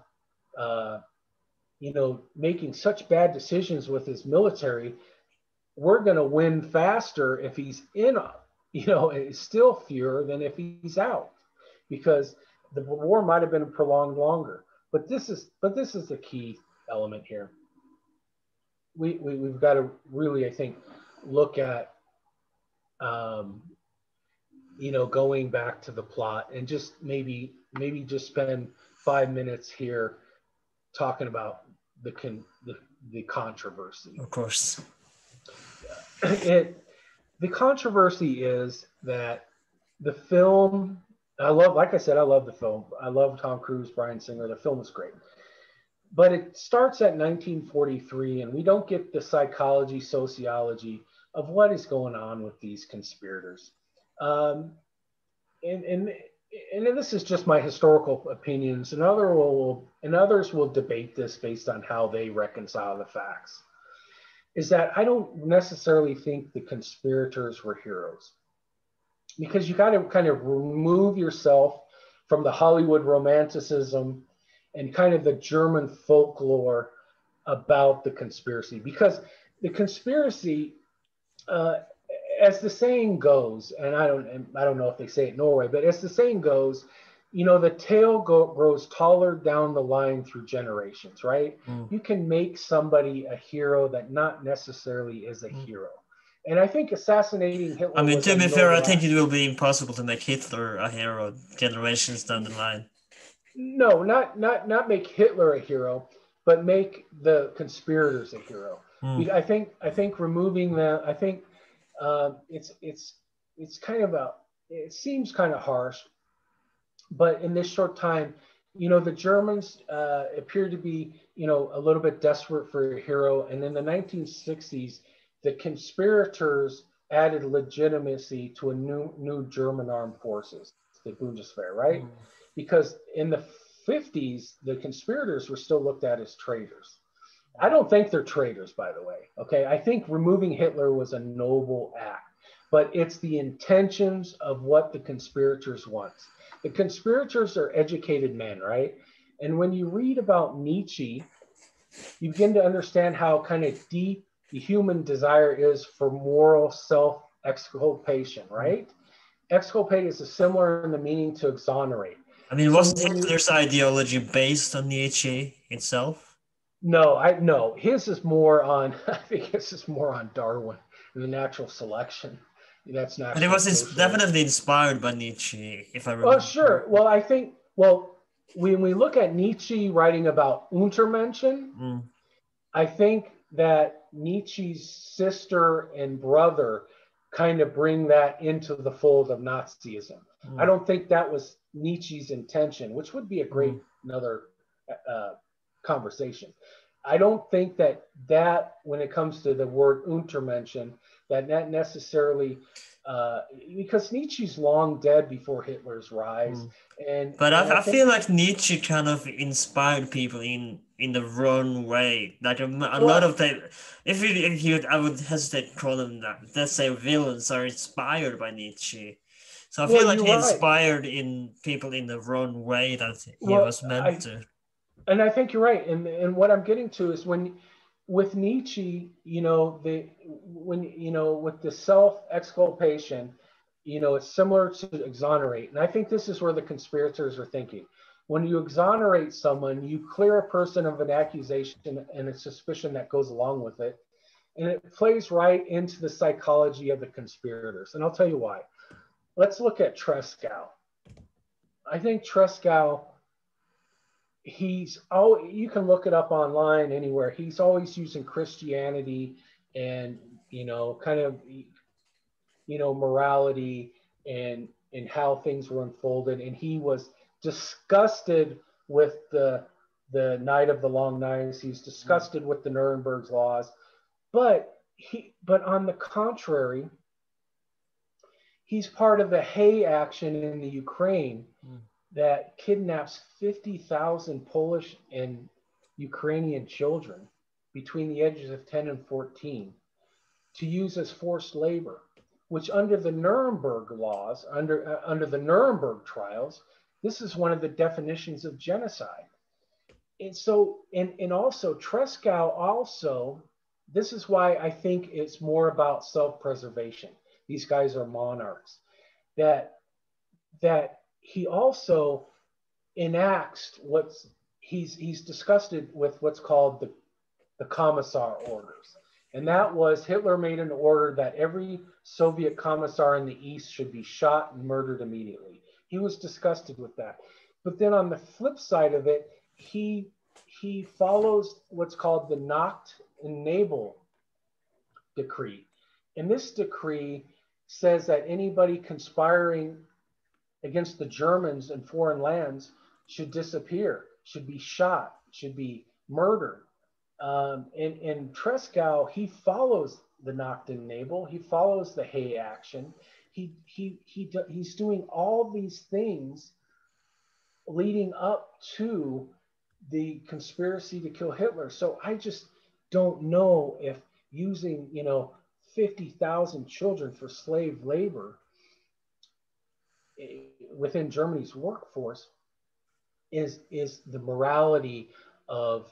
uh, you know, making such bad decisions with his military we're going to win faster if he's in, a, you know, still fewer than if he's out because the war might have been prolonged longer. But this is, but this is the key element here. We, we we've got to really, I think, look at, um, you know, going back to the plot and just maybe maybe just spend five minutes here talking about the con the, the controversy. Of course it the controversy is that the film I love like I said I love the film. I love Tom Cruise, Bryan Singer. The film is great. But it starts at 1943 and we don't get the psychology sociology of what is going on with these conspirators. Um, and, and and this is just my historical opinions, and other will and others will debate this based on how they reconcile the facts is that I don't necessarily think the conspirators were heroes. Because you got to kind of remove yourself from the Hollywood romanticism and kind of the German folklore about the conspiracy. Because the conspiracy, uh, as the saying goes, and I don't I don't know if they say it in Norway, but as the saying goes, you know the tail go, grows taller down the line through generations, right? Mm. You can make somebody a hero that not necessarily is a mm. hero. And I think assassinating Hitler. I mean, to be fair, I think it will be impossible to make Hitler a hero generations down the line. No, not not not make Hitler a hero, but make the conspirators a hero. Mm. I think I think removing the I think uh, it's it's it's kind of a it seems kind of harsh, but in this short time, you know, the Germans uh, appeared to be you know a little bit desperate for a hero, and in the 1960s, the conspirators added legitimacy to a new new German armed forces, the Bundeswehr, right? Mm because in the 50s, the conspirators were still looked at as traitors. I don't think they're traitors, by the way. Okay. I think removing Hitler was a noble act, but it's the intentions of what the conspirators want. The conspirators are educated men, right? And when you read about Nietzsche, you begin to understand how kind of deep the human desire is for moral self exculpation, right? Exculpate is similar in the meaning to exonerate. I mean, wasn't Hitler's ideology based on Nietzsche itself? No, I no. His is more on. <laughs> I think his is more on Darwin and the natural selection. That's not. But it was definitely inspired by Nietzsche, if I remember. Oh, sure. Well, I think. Well, when we look at Nietzsche writing about Untermenschen, mm. I think that Nietzsche's sister and brother kind of bring that into the fold of Nazism. Mm. I don't think that was Nietzsche's intention, which would be a great mm. another uh, conversation. I don't think that that when it comes to the word Untermenschen, that not necessarily uh, because Nietzsche's long dead before Hitler's rise, mm. and but and I, I, I feel like Nietzsche kind of inspired people in in the wrong way. Like a, a well, lot of the, if you if you, I would hesitate to call them that. Let's say villains are inspired by Nietzsche. So I feel well, like he inspired right. in people in the wrong way that he well, was meant I, to. And I think you're right. And and what I'm getting to is when with Nietzsche, you know, the when you know with the self exculpation, you know, it's similar to exonerate. And I think this is where the conspirators are thinking. When you exonerate someone, you clear a person of an accusation and a suspicion that goes along with it. And it plays right into the psychology of the conspirators. And I'll tell you why let's look at Tresckow. I think Tresckow, he's oh, you can look it up online anywhere. He's always using Christianity and you know, kind of you know, morality and and how things were unfolded. And he was disgusted with the the night of the long knives He's disgusted with the Nuremberg laws. But he but on the contrary, he's part of the Hay action in the Ukraine. That kidnaps 50,000 Polish and Ukrainian children between the ages of 10 and 14 to use as forced labor, which under the Nuremberg laws, under, uh, under the Nuremberg trials, this is one of the definitions of genocide. And so, and, and also Tresckow also, this is why I think it's more about self-preservation these guys are monarchs. That that he also enacts what's he's he's disgusted with what's called the the commissar orders. And that was Hitler made an order that every Soviet commissar in the East should be shot and murdered immediately. He was disgusted with that. But then on the flip side of it, he he follows what's called the Nacht Nebel decree. And this decree says that anybody conspiring against the Germans in foreign lands should disappear, should be shot, should be murdered. Um, and, and Tresckow, he follows the Nacht und Nebel, he follows the Hay action. He, he, he, he's doing all these things leading up to the conspiracy to kill Hitler. So I just don't know if using, you know, 50,000 children for slave labor within Germany's workforce is is the morality of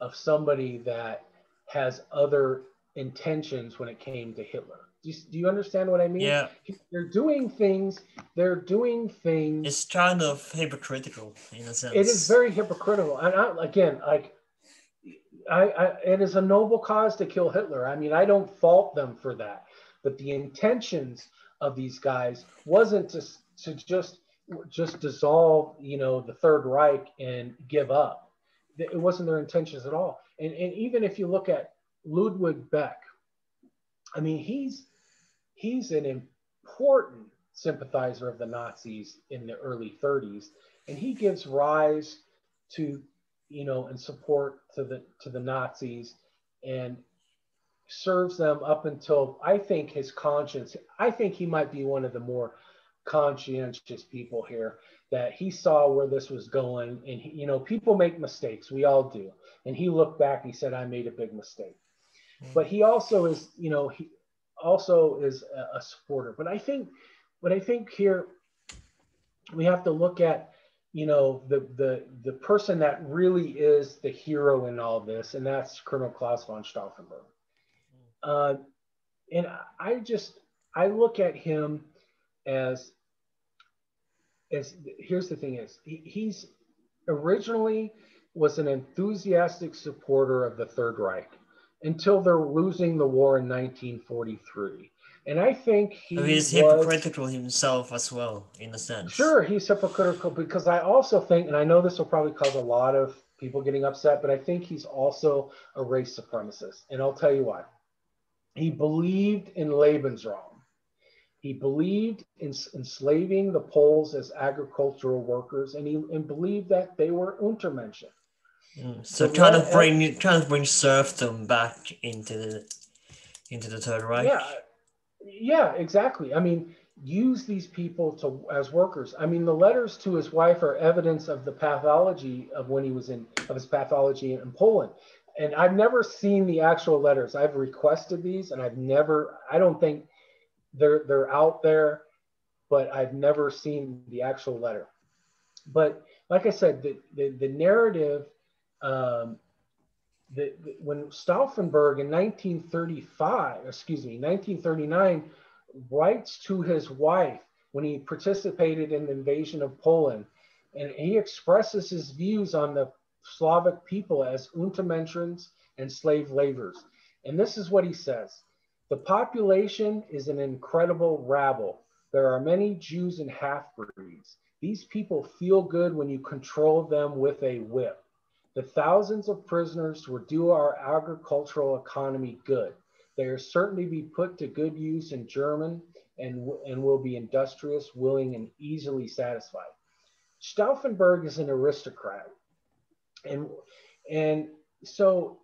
of somebody that has other intentions when it came to Hitler. Do you, do you understand what I mean? Yeah. They're doing things. They're doing things. It's kind of hypocritical in a sense. It is very hypocritical, and I, again, like, I, I, it is a noble cause to kill Hitler. I mean, I don't fault them for that, but the intentions of these guys wasn't to to just just dissolve, you know, the Third Reich and give up. It wasn't their intentions at all. And and even if you look at Ludwig Beck, I mean, he's he's an important sympathizer of the Nazis in the early 30s, and he gives rise to, you know, and support to the to the Nazis, and serves them up until I think his conscience. I think he might be one of the more conscientious people here that he saw where this was going. And he, you know people make mistakes. We all do. And he looked back and he said i made a big mistake. Mm-hmm. but he also is you know he also is a, a supporter. But i think but i think here we have to look at you know the the the person that really is the hero in all this and that's colonel klaus von stauffenberg. Mm-hmm. uh, and i just i look at him as as here's the thing is he, he's originally was an enthusiastic supporter of the Third Reich until they're losing the war in 1943. And I think he he's was, hypocritical himself as well, in a sense. Sure, he's hypocritical because I also think, and I know this will probably cause a lot of people getting upset, but I think he's also a race supremacist. And I'll tell you why. He believed in Lebensraum. He believed in enslaving the Poles as agricultural workers, and he and believed that they were Untermenschen. Mm, so, so trying to bring trying to bring serfdom back into the into the Third Reich. Yeah, yeah, exactly. I mean, use these people to as workers. I mean, the letters to his wife are evidence of the pathology of when he was in of his pathology in Poland. And I've never seen the actual letters. I've requested these, and I've never. I don't think they're they're out there, but I've never seen the actual letter. But like I said, the the, the narrative, um, the, the, when Stauffenberg in 1935, excuse me, 1939, writes to his wife when he participated in the invasion of Poland, and he expresses his views on the Slavic people as Untermenschens and slave laborers. And this is what he says. The population is an incredible rabble. There are many Jews and half breeds. These people feel good when you control them with a whip. The thousands of prisoners will do our agricultural economy good. They are certainly be put to good use in German and, and will be industrious, willing, and easily satisfied. Stauffenberg is an aristocrat. And, and so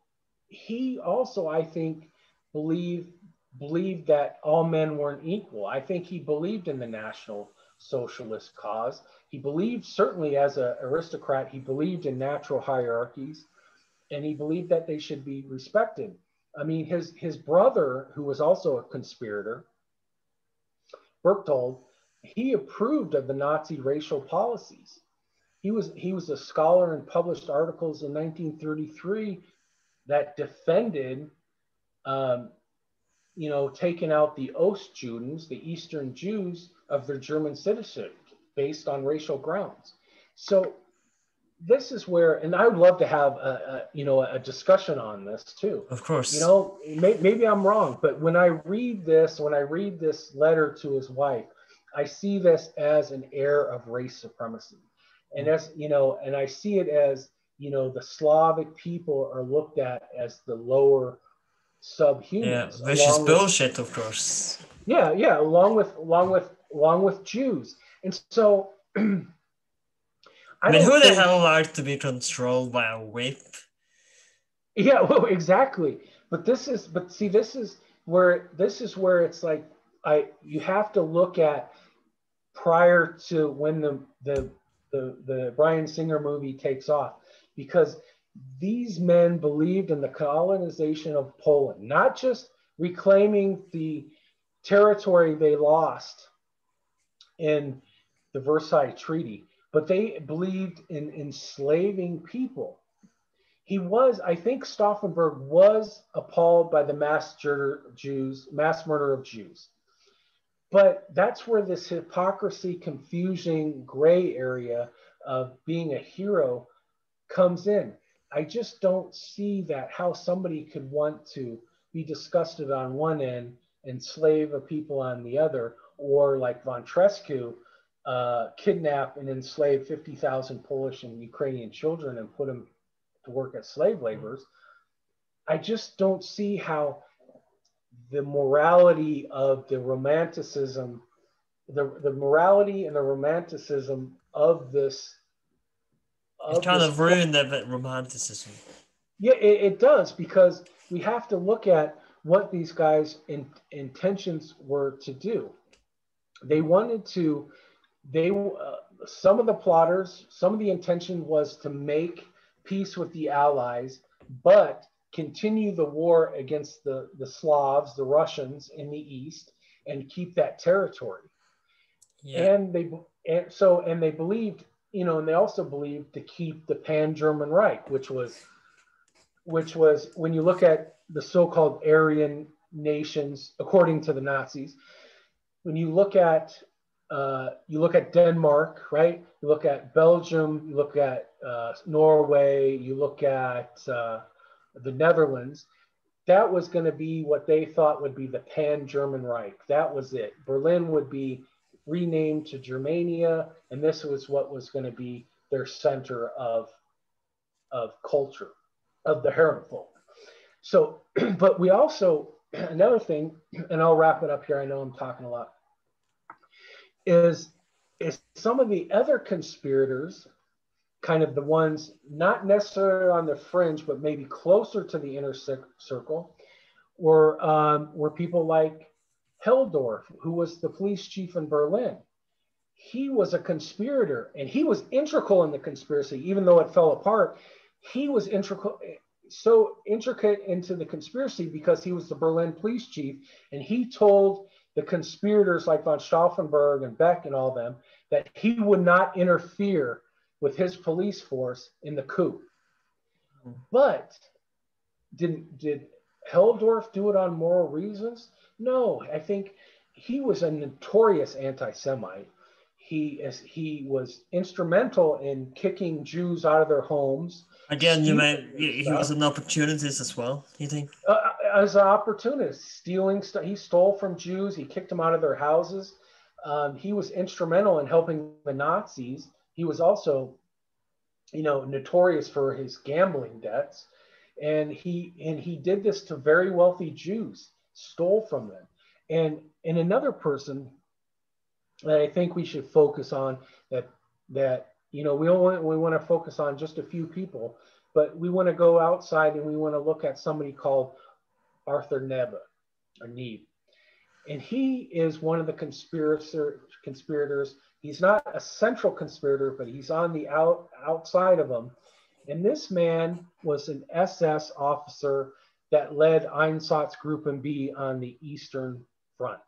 he also, I think, believed believed that all men weren't equal. I think he believed in the National Socialist cause. He believed, certainly as an aristocrat, he believed in natural hierarchies and he believed that they should be respected. I mean, his, his brother, who was also a conspirator, Berchtold, he approved of the Nazi racial policies. He was, he was a scholar and published articles in 1933 that defended um, you know, taken out the Ostjudens, the Eastern Jews, of their German citizenship based on racial grounds. So this is where, and I would love to have a, a, you know a discussion on this too. Of course. You know, may, maybe I'm wrong, but when I read this, when I read this letter to his wife, I see this as an air of race supremacy, and mm. as you know, and I see it as you know the Slavic people are looked at as the lower subhumans. Yeah, which is bullshit, with, of course. Yeah, yeah, along with along with along with Jews, and so. <clears throat> I, mean, who think, the hell likes to be controlled by a whip? Yeah, <laughs> well, exactly. But this is, but see, this is where this is where it's like I you have to look at prior to when the the the, the Bryan Singer movie takes off because these men believed in the colonization of Poland, not just reclaiming the territory they lost in the Versailles Treaty, but they believed in enslaving people. He was, I think, Stauffenberg was appalled by the mass murder Jews, mass murder of Jews. But that's where this hypocrisy, confusing gray area of being a hero comes in. I just don't see that how somebody could want to be disgusted on one end, and enslave a people on the other, or like von Tresckow, uh, kidnap and enslave 50,000 Polish and Ukrainian children and put them to work as slave laborers. I just don't see how the morality of the romanticism, the, the morality and the romanticism of this. It's trying to ruin the romanticism. Yeah, it, it, does because we have to look at what these guys' in, intentions were to do. They wanted to, they uh, some of the plotters, some of the intention was to make peace with the Allies, but continue the war against the, the Slavs, the Russians in the East, and keep that territory. Yeah. And they and so and they believed, you know, and they also believed to keep the Pan-German Reich, which was which was when you look at the so-called Aryan nations, according to the Nazis, when you look at uh, you look at Denmark, right? You look at Belgium, you look at uh, Norway, you look at uh, the Netherlands. That was going to be what they thought would be the Pan German Reich. That was it. Berlin would be renamed to Germania, and this was what was going to be their center of, of culture, of the Herrenvolk. So, <clears throat> but we also, <clears throat> another thing, <clears throat> and I'll wrap it up here, I know I'm talking a lot, is, is some of the other conspirators kind of the ones not necessarily on the fringe, but maybe closer to the inner circle, were um, were people like Helldorf, who was the police chief in Berlin. He was a conspirator, and he was integral in the conspiracy, even though it fell apart. He was integral, so intricate into the conspiracy because he was the Berlin police chief, and he told the conspirators like von Stauffenberg and Beck and all them that he would not interfere with his police force in the coup. Hmm. But did did Helldorf do it on moral reasons? No, I think he was a notorious anti-Semite. He is, he was instrumental in kicking Jews out of their homes. Again, you mean he was an opportunist as well. You think? Uh, uh, as an opportunist, stealing stuff. He stole from Jews. He kicked them out of their houses. Um, he was instrumental in helping the Nazis he was also, you know, notorious for his gambling debts, and he and he did this to very wealthy Jews, stole from them, and and another person that I think we should focus on that that you know we don't want, we want to focus on just a few people, but we want to go outside and we want to look at somebody called Arthur Nebe or Nebe. And he is one of the conspirator, conspirators He's not a central conspirator, but he's on the out, outside of them. And this man was an SS officer that led Einsatzgruppen B on the Eastern Front.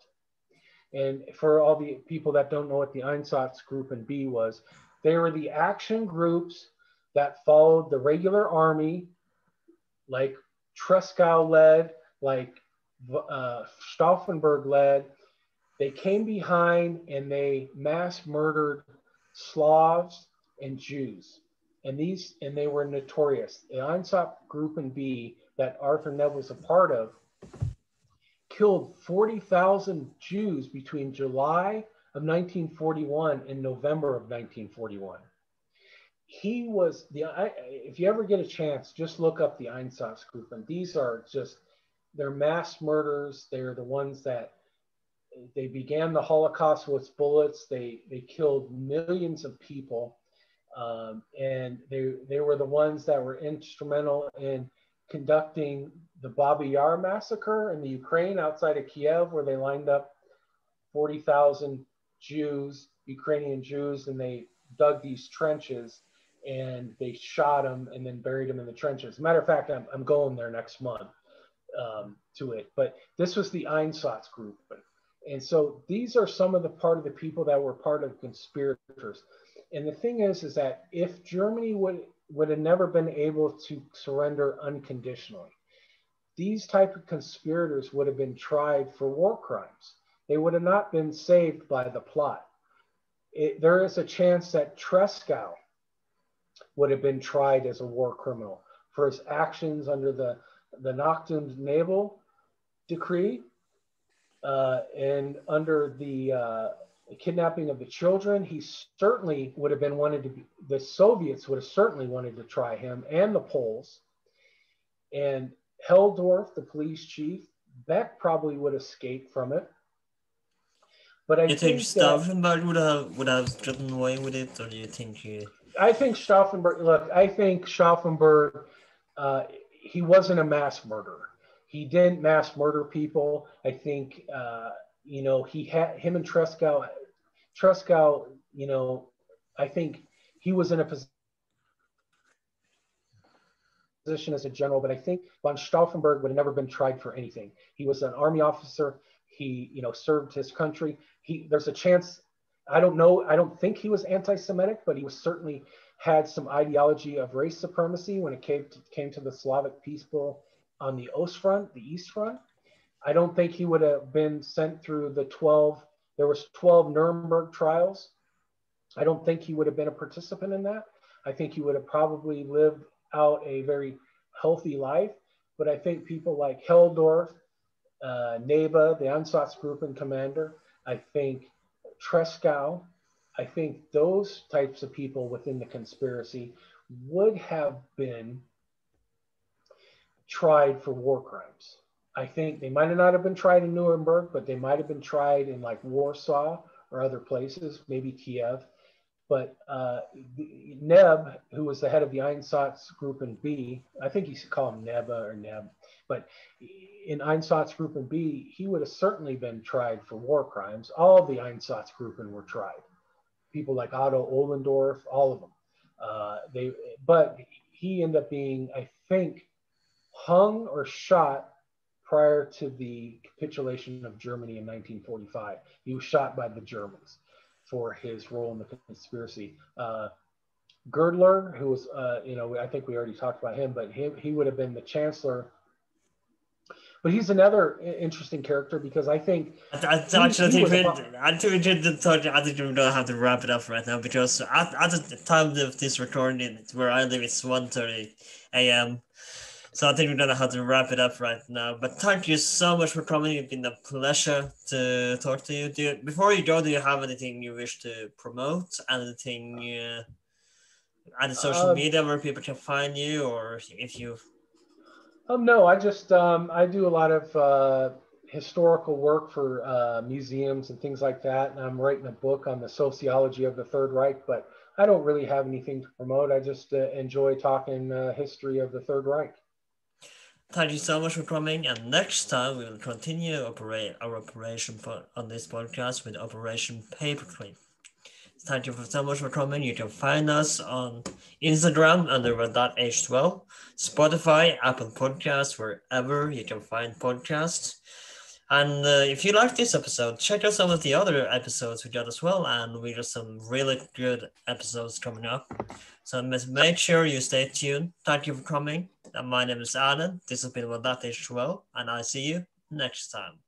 And for all the people that don't know what the Einsatzgruppen B was, they were the action groups that followed the regular army, like Tresckow led, like uh, Stauffenberg led, they came behind and they mass murdered Slavs and Jews. And these and they were notorious. The Einsatzgruppen B that Arthur Neb was a part of killed 40,000 Jews between July of 1941 and November of 1941. He was the if you ever get a chance, just look up the Einsatzgruppen. These are just they're mass murders. They're the ones that they began the Holocaust with bullets. They they killed millions of people, um, and they they were the ones that were instrumental in conducting the Babi Yar massacre in the Ukraine outside of Kiev, where they lined up 40,000 Jews, Ukrainian Jews, and they dug these trenches and they shot them and then buried them in the trenches. matter of fact, I'm, I'm going there next month um, to it. But this was the Einsatzgruppen. And so these are some of the part of the people that were part of conspirators. And the thing is, is that if Germany would would have never been able to surrender unconditionally, these type of conspirators would have been tried for war crimes. They would have not been saved by the plot. It, there is a chance that Tresckow would have been tried as a war criminal for his actions under the, the Nacht-und-Nebel decree uh, and under the uh, kidnapping of the children. He certainly would have been wanted to be, the Soviets would have certainly wanted to try him and the Poles. And Helldorf, the police chief, Beck probably would escape from it. But I you think, think Stauffenberg would have would have gotten away with it, or do you think he? I think Stauffenberg. Look, I think Stauffenberg. Uh, he wasn't a mass murderer. He didn't mass murder people. I think uh, you know he had him and Tresckow. Tresckow, you know, I think he was in a position as a general, but I think von Stauffenberg would have never been tried for anything. He was an army officer. He, you know, served his country. He, there's a chance. I don't know. I don't think he was anti-Semitic, but he was certainly had some ideology of race supremacy when it came to, came to the Slavic people on the Ostfront, the East Front. I don't think he would have been sent through the 12. There was 12 Nuremberg trials. I don't think he would have been a participant in that. I think he would have probably lived out a very healthy life. But I think people like Helldorf, uh, Neba, the Einsatzgruppen commander, I think Tresckow, I think those types of people within the conspiracy would have been tried for war crimes. I think they might not have been tried in Nuremberg, but they might have been tried in like Warsaw or other places, maybe Kiev. But uh, Neb, who was the head of the Einsatzgruppen B, I think you should call him Neba or Neb, but in Einsatzgruppen B, he would have certainly been tried for war crimes. All the Einsatzgruppen were tried. People like Otto Ohlendorf, all of them. Uh, they, but he ended up being, I think, hung or shot prior to the capitulation of Germany in 1945. He was shot by the Germans for his role in the conspiracy. Uh, Goerdeler, who was, uh, you know, I think we already talked about him, but he, he would have been the chancellor. But he's another interesting character because I think. I, I, actually think we, I think we talk, I think we don't have to wrap it up right now because at, at the time of this recording, where I live, it's 1.30 a.m. So I think we're gonna have to wrap it up right now. But thank you so much for coming. It's been a pleasure to talk to you. Do you, before you go, do you have anything you wish to promote? Anything, uh, any social um, media where people can find you, or if you? Um, no, I just um, I do a lot of uh, historical work for uh, museums and things like that, and I'm writing a book on the sociology of the Third Reich, but. I don't really have anything to promote. I just uh, enjoy talking uh, history of the Third Reich. Thank you so much for coming. And next time we will continue operate our operation for, on this podcast with Operation Paperclip. Thank you for so much for coming. You can find us on Instagram under red.h12, Spotify, Apple Podcasts, wherever you can find podcasts. And uh, if you like this episode, check out some of the other episodes we got as well. And we got some really good episodes coming up. So make sure you stay tuned. Thank you for coming. And my name is Erlend. This has been Is Well, and I'll see you next time.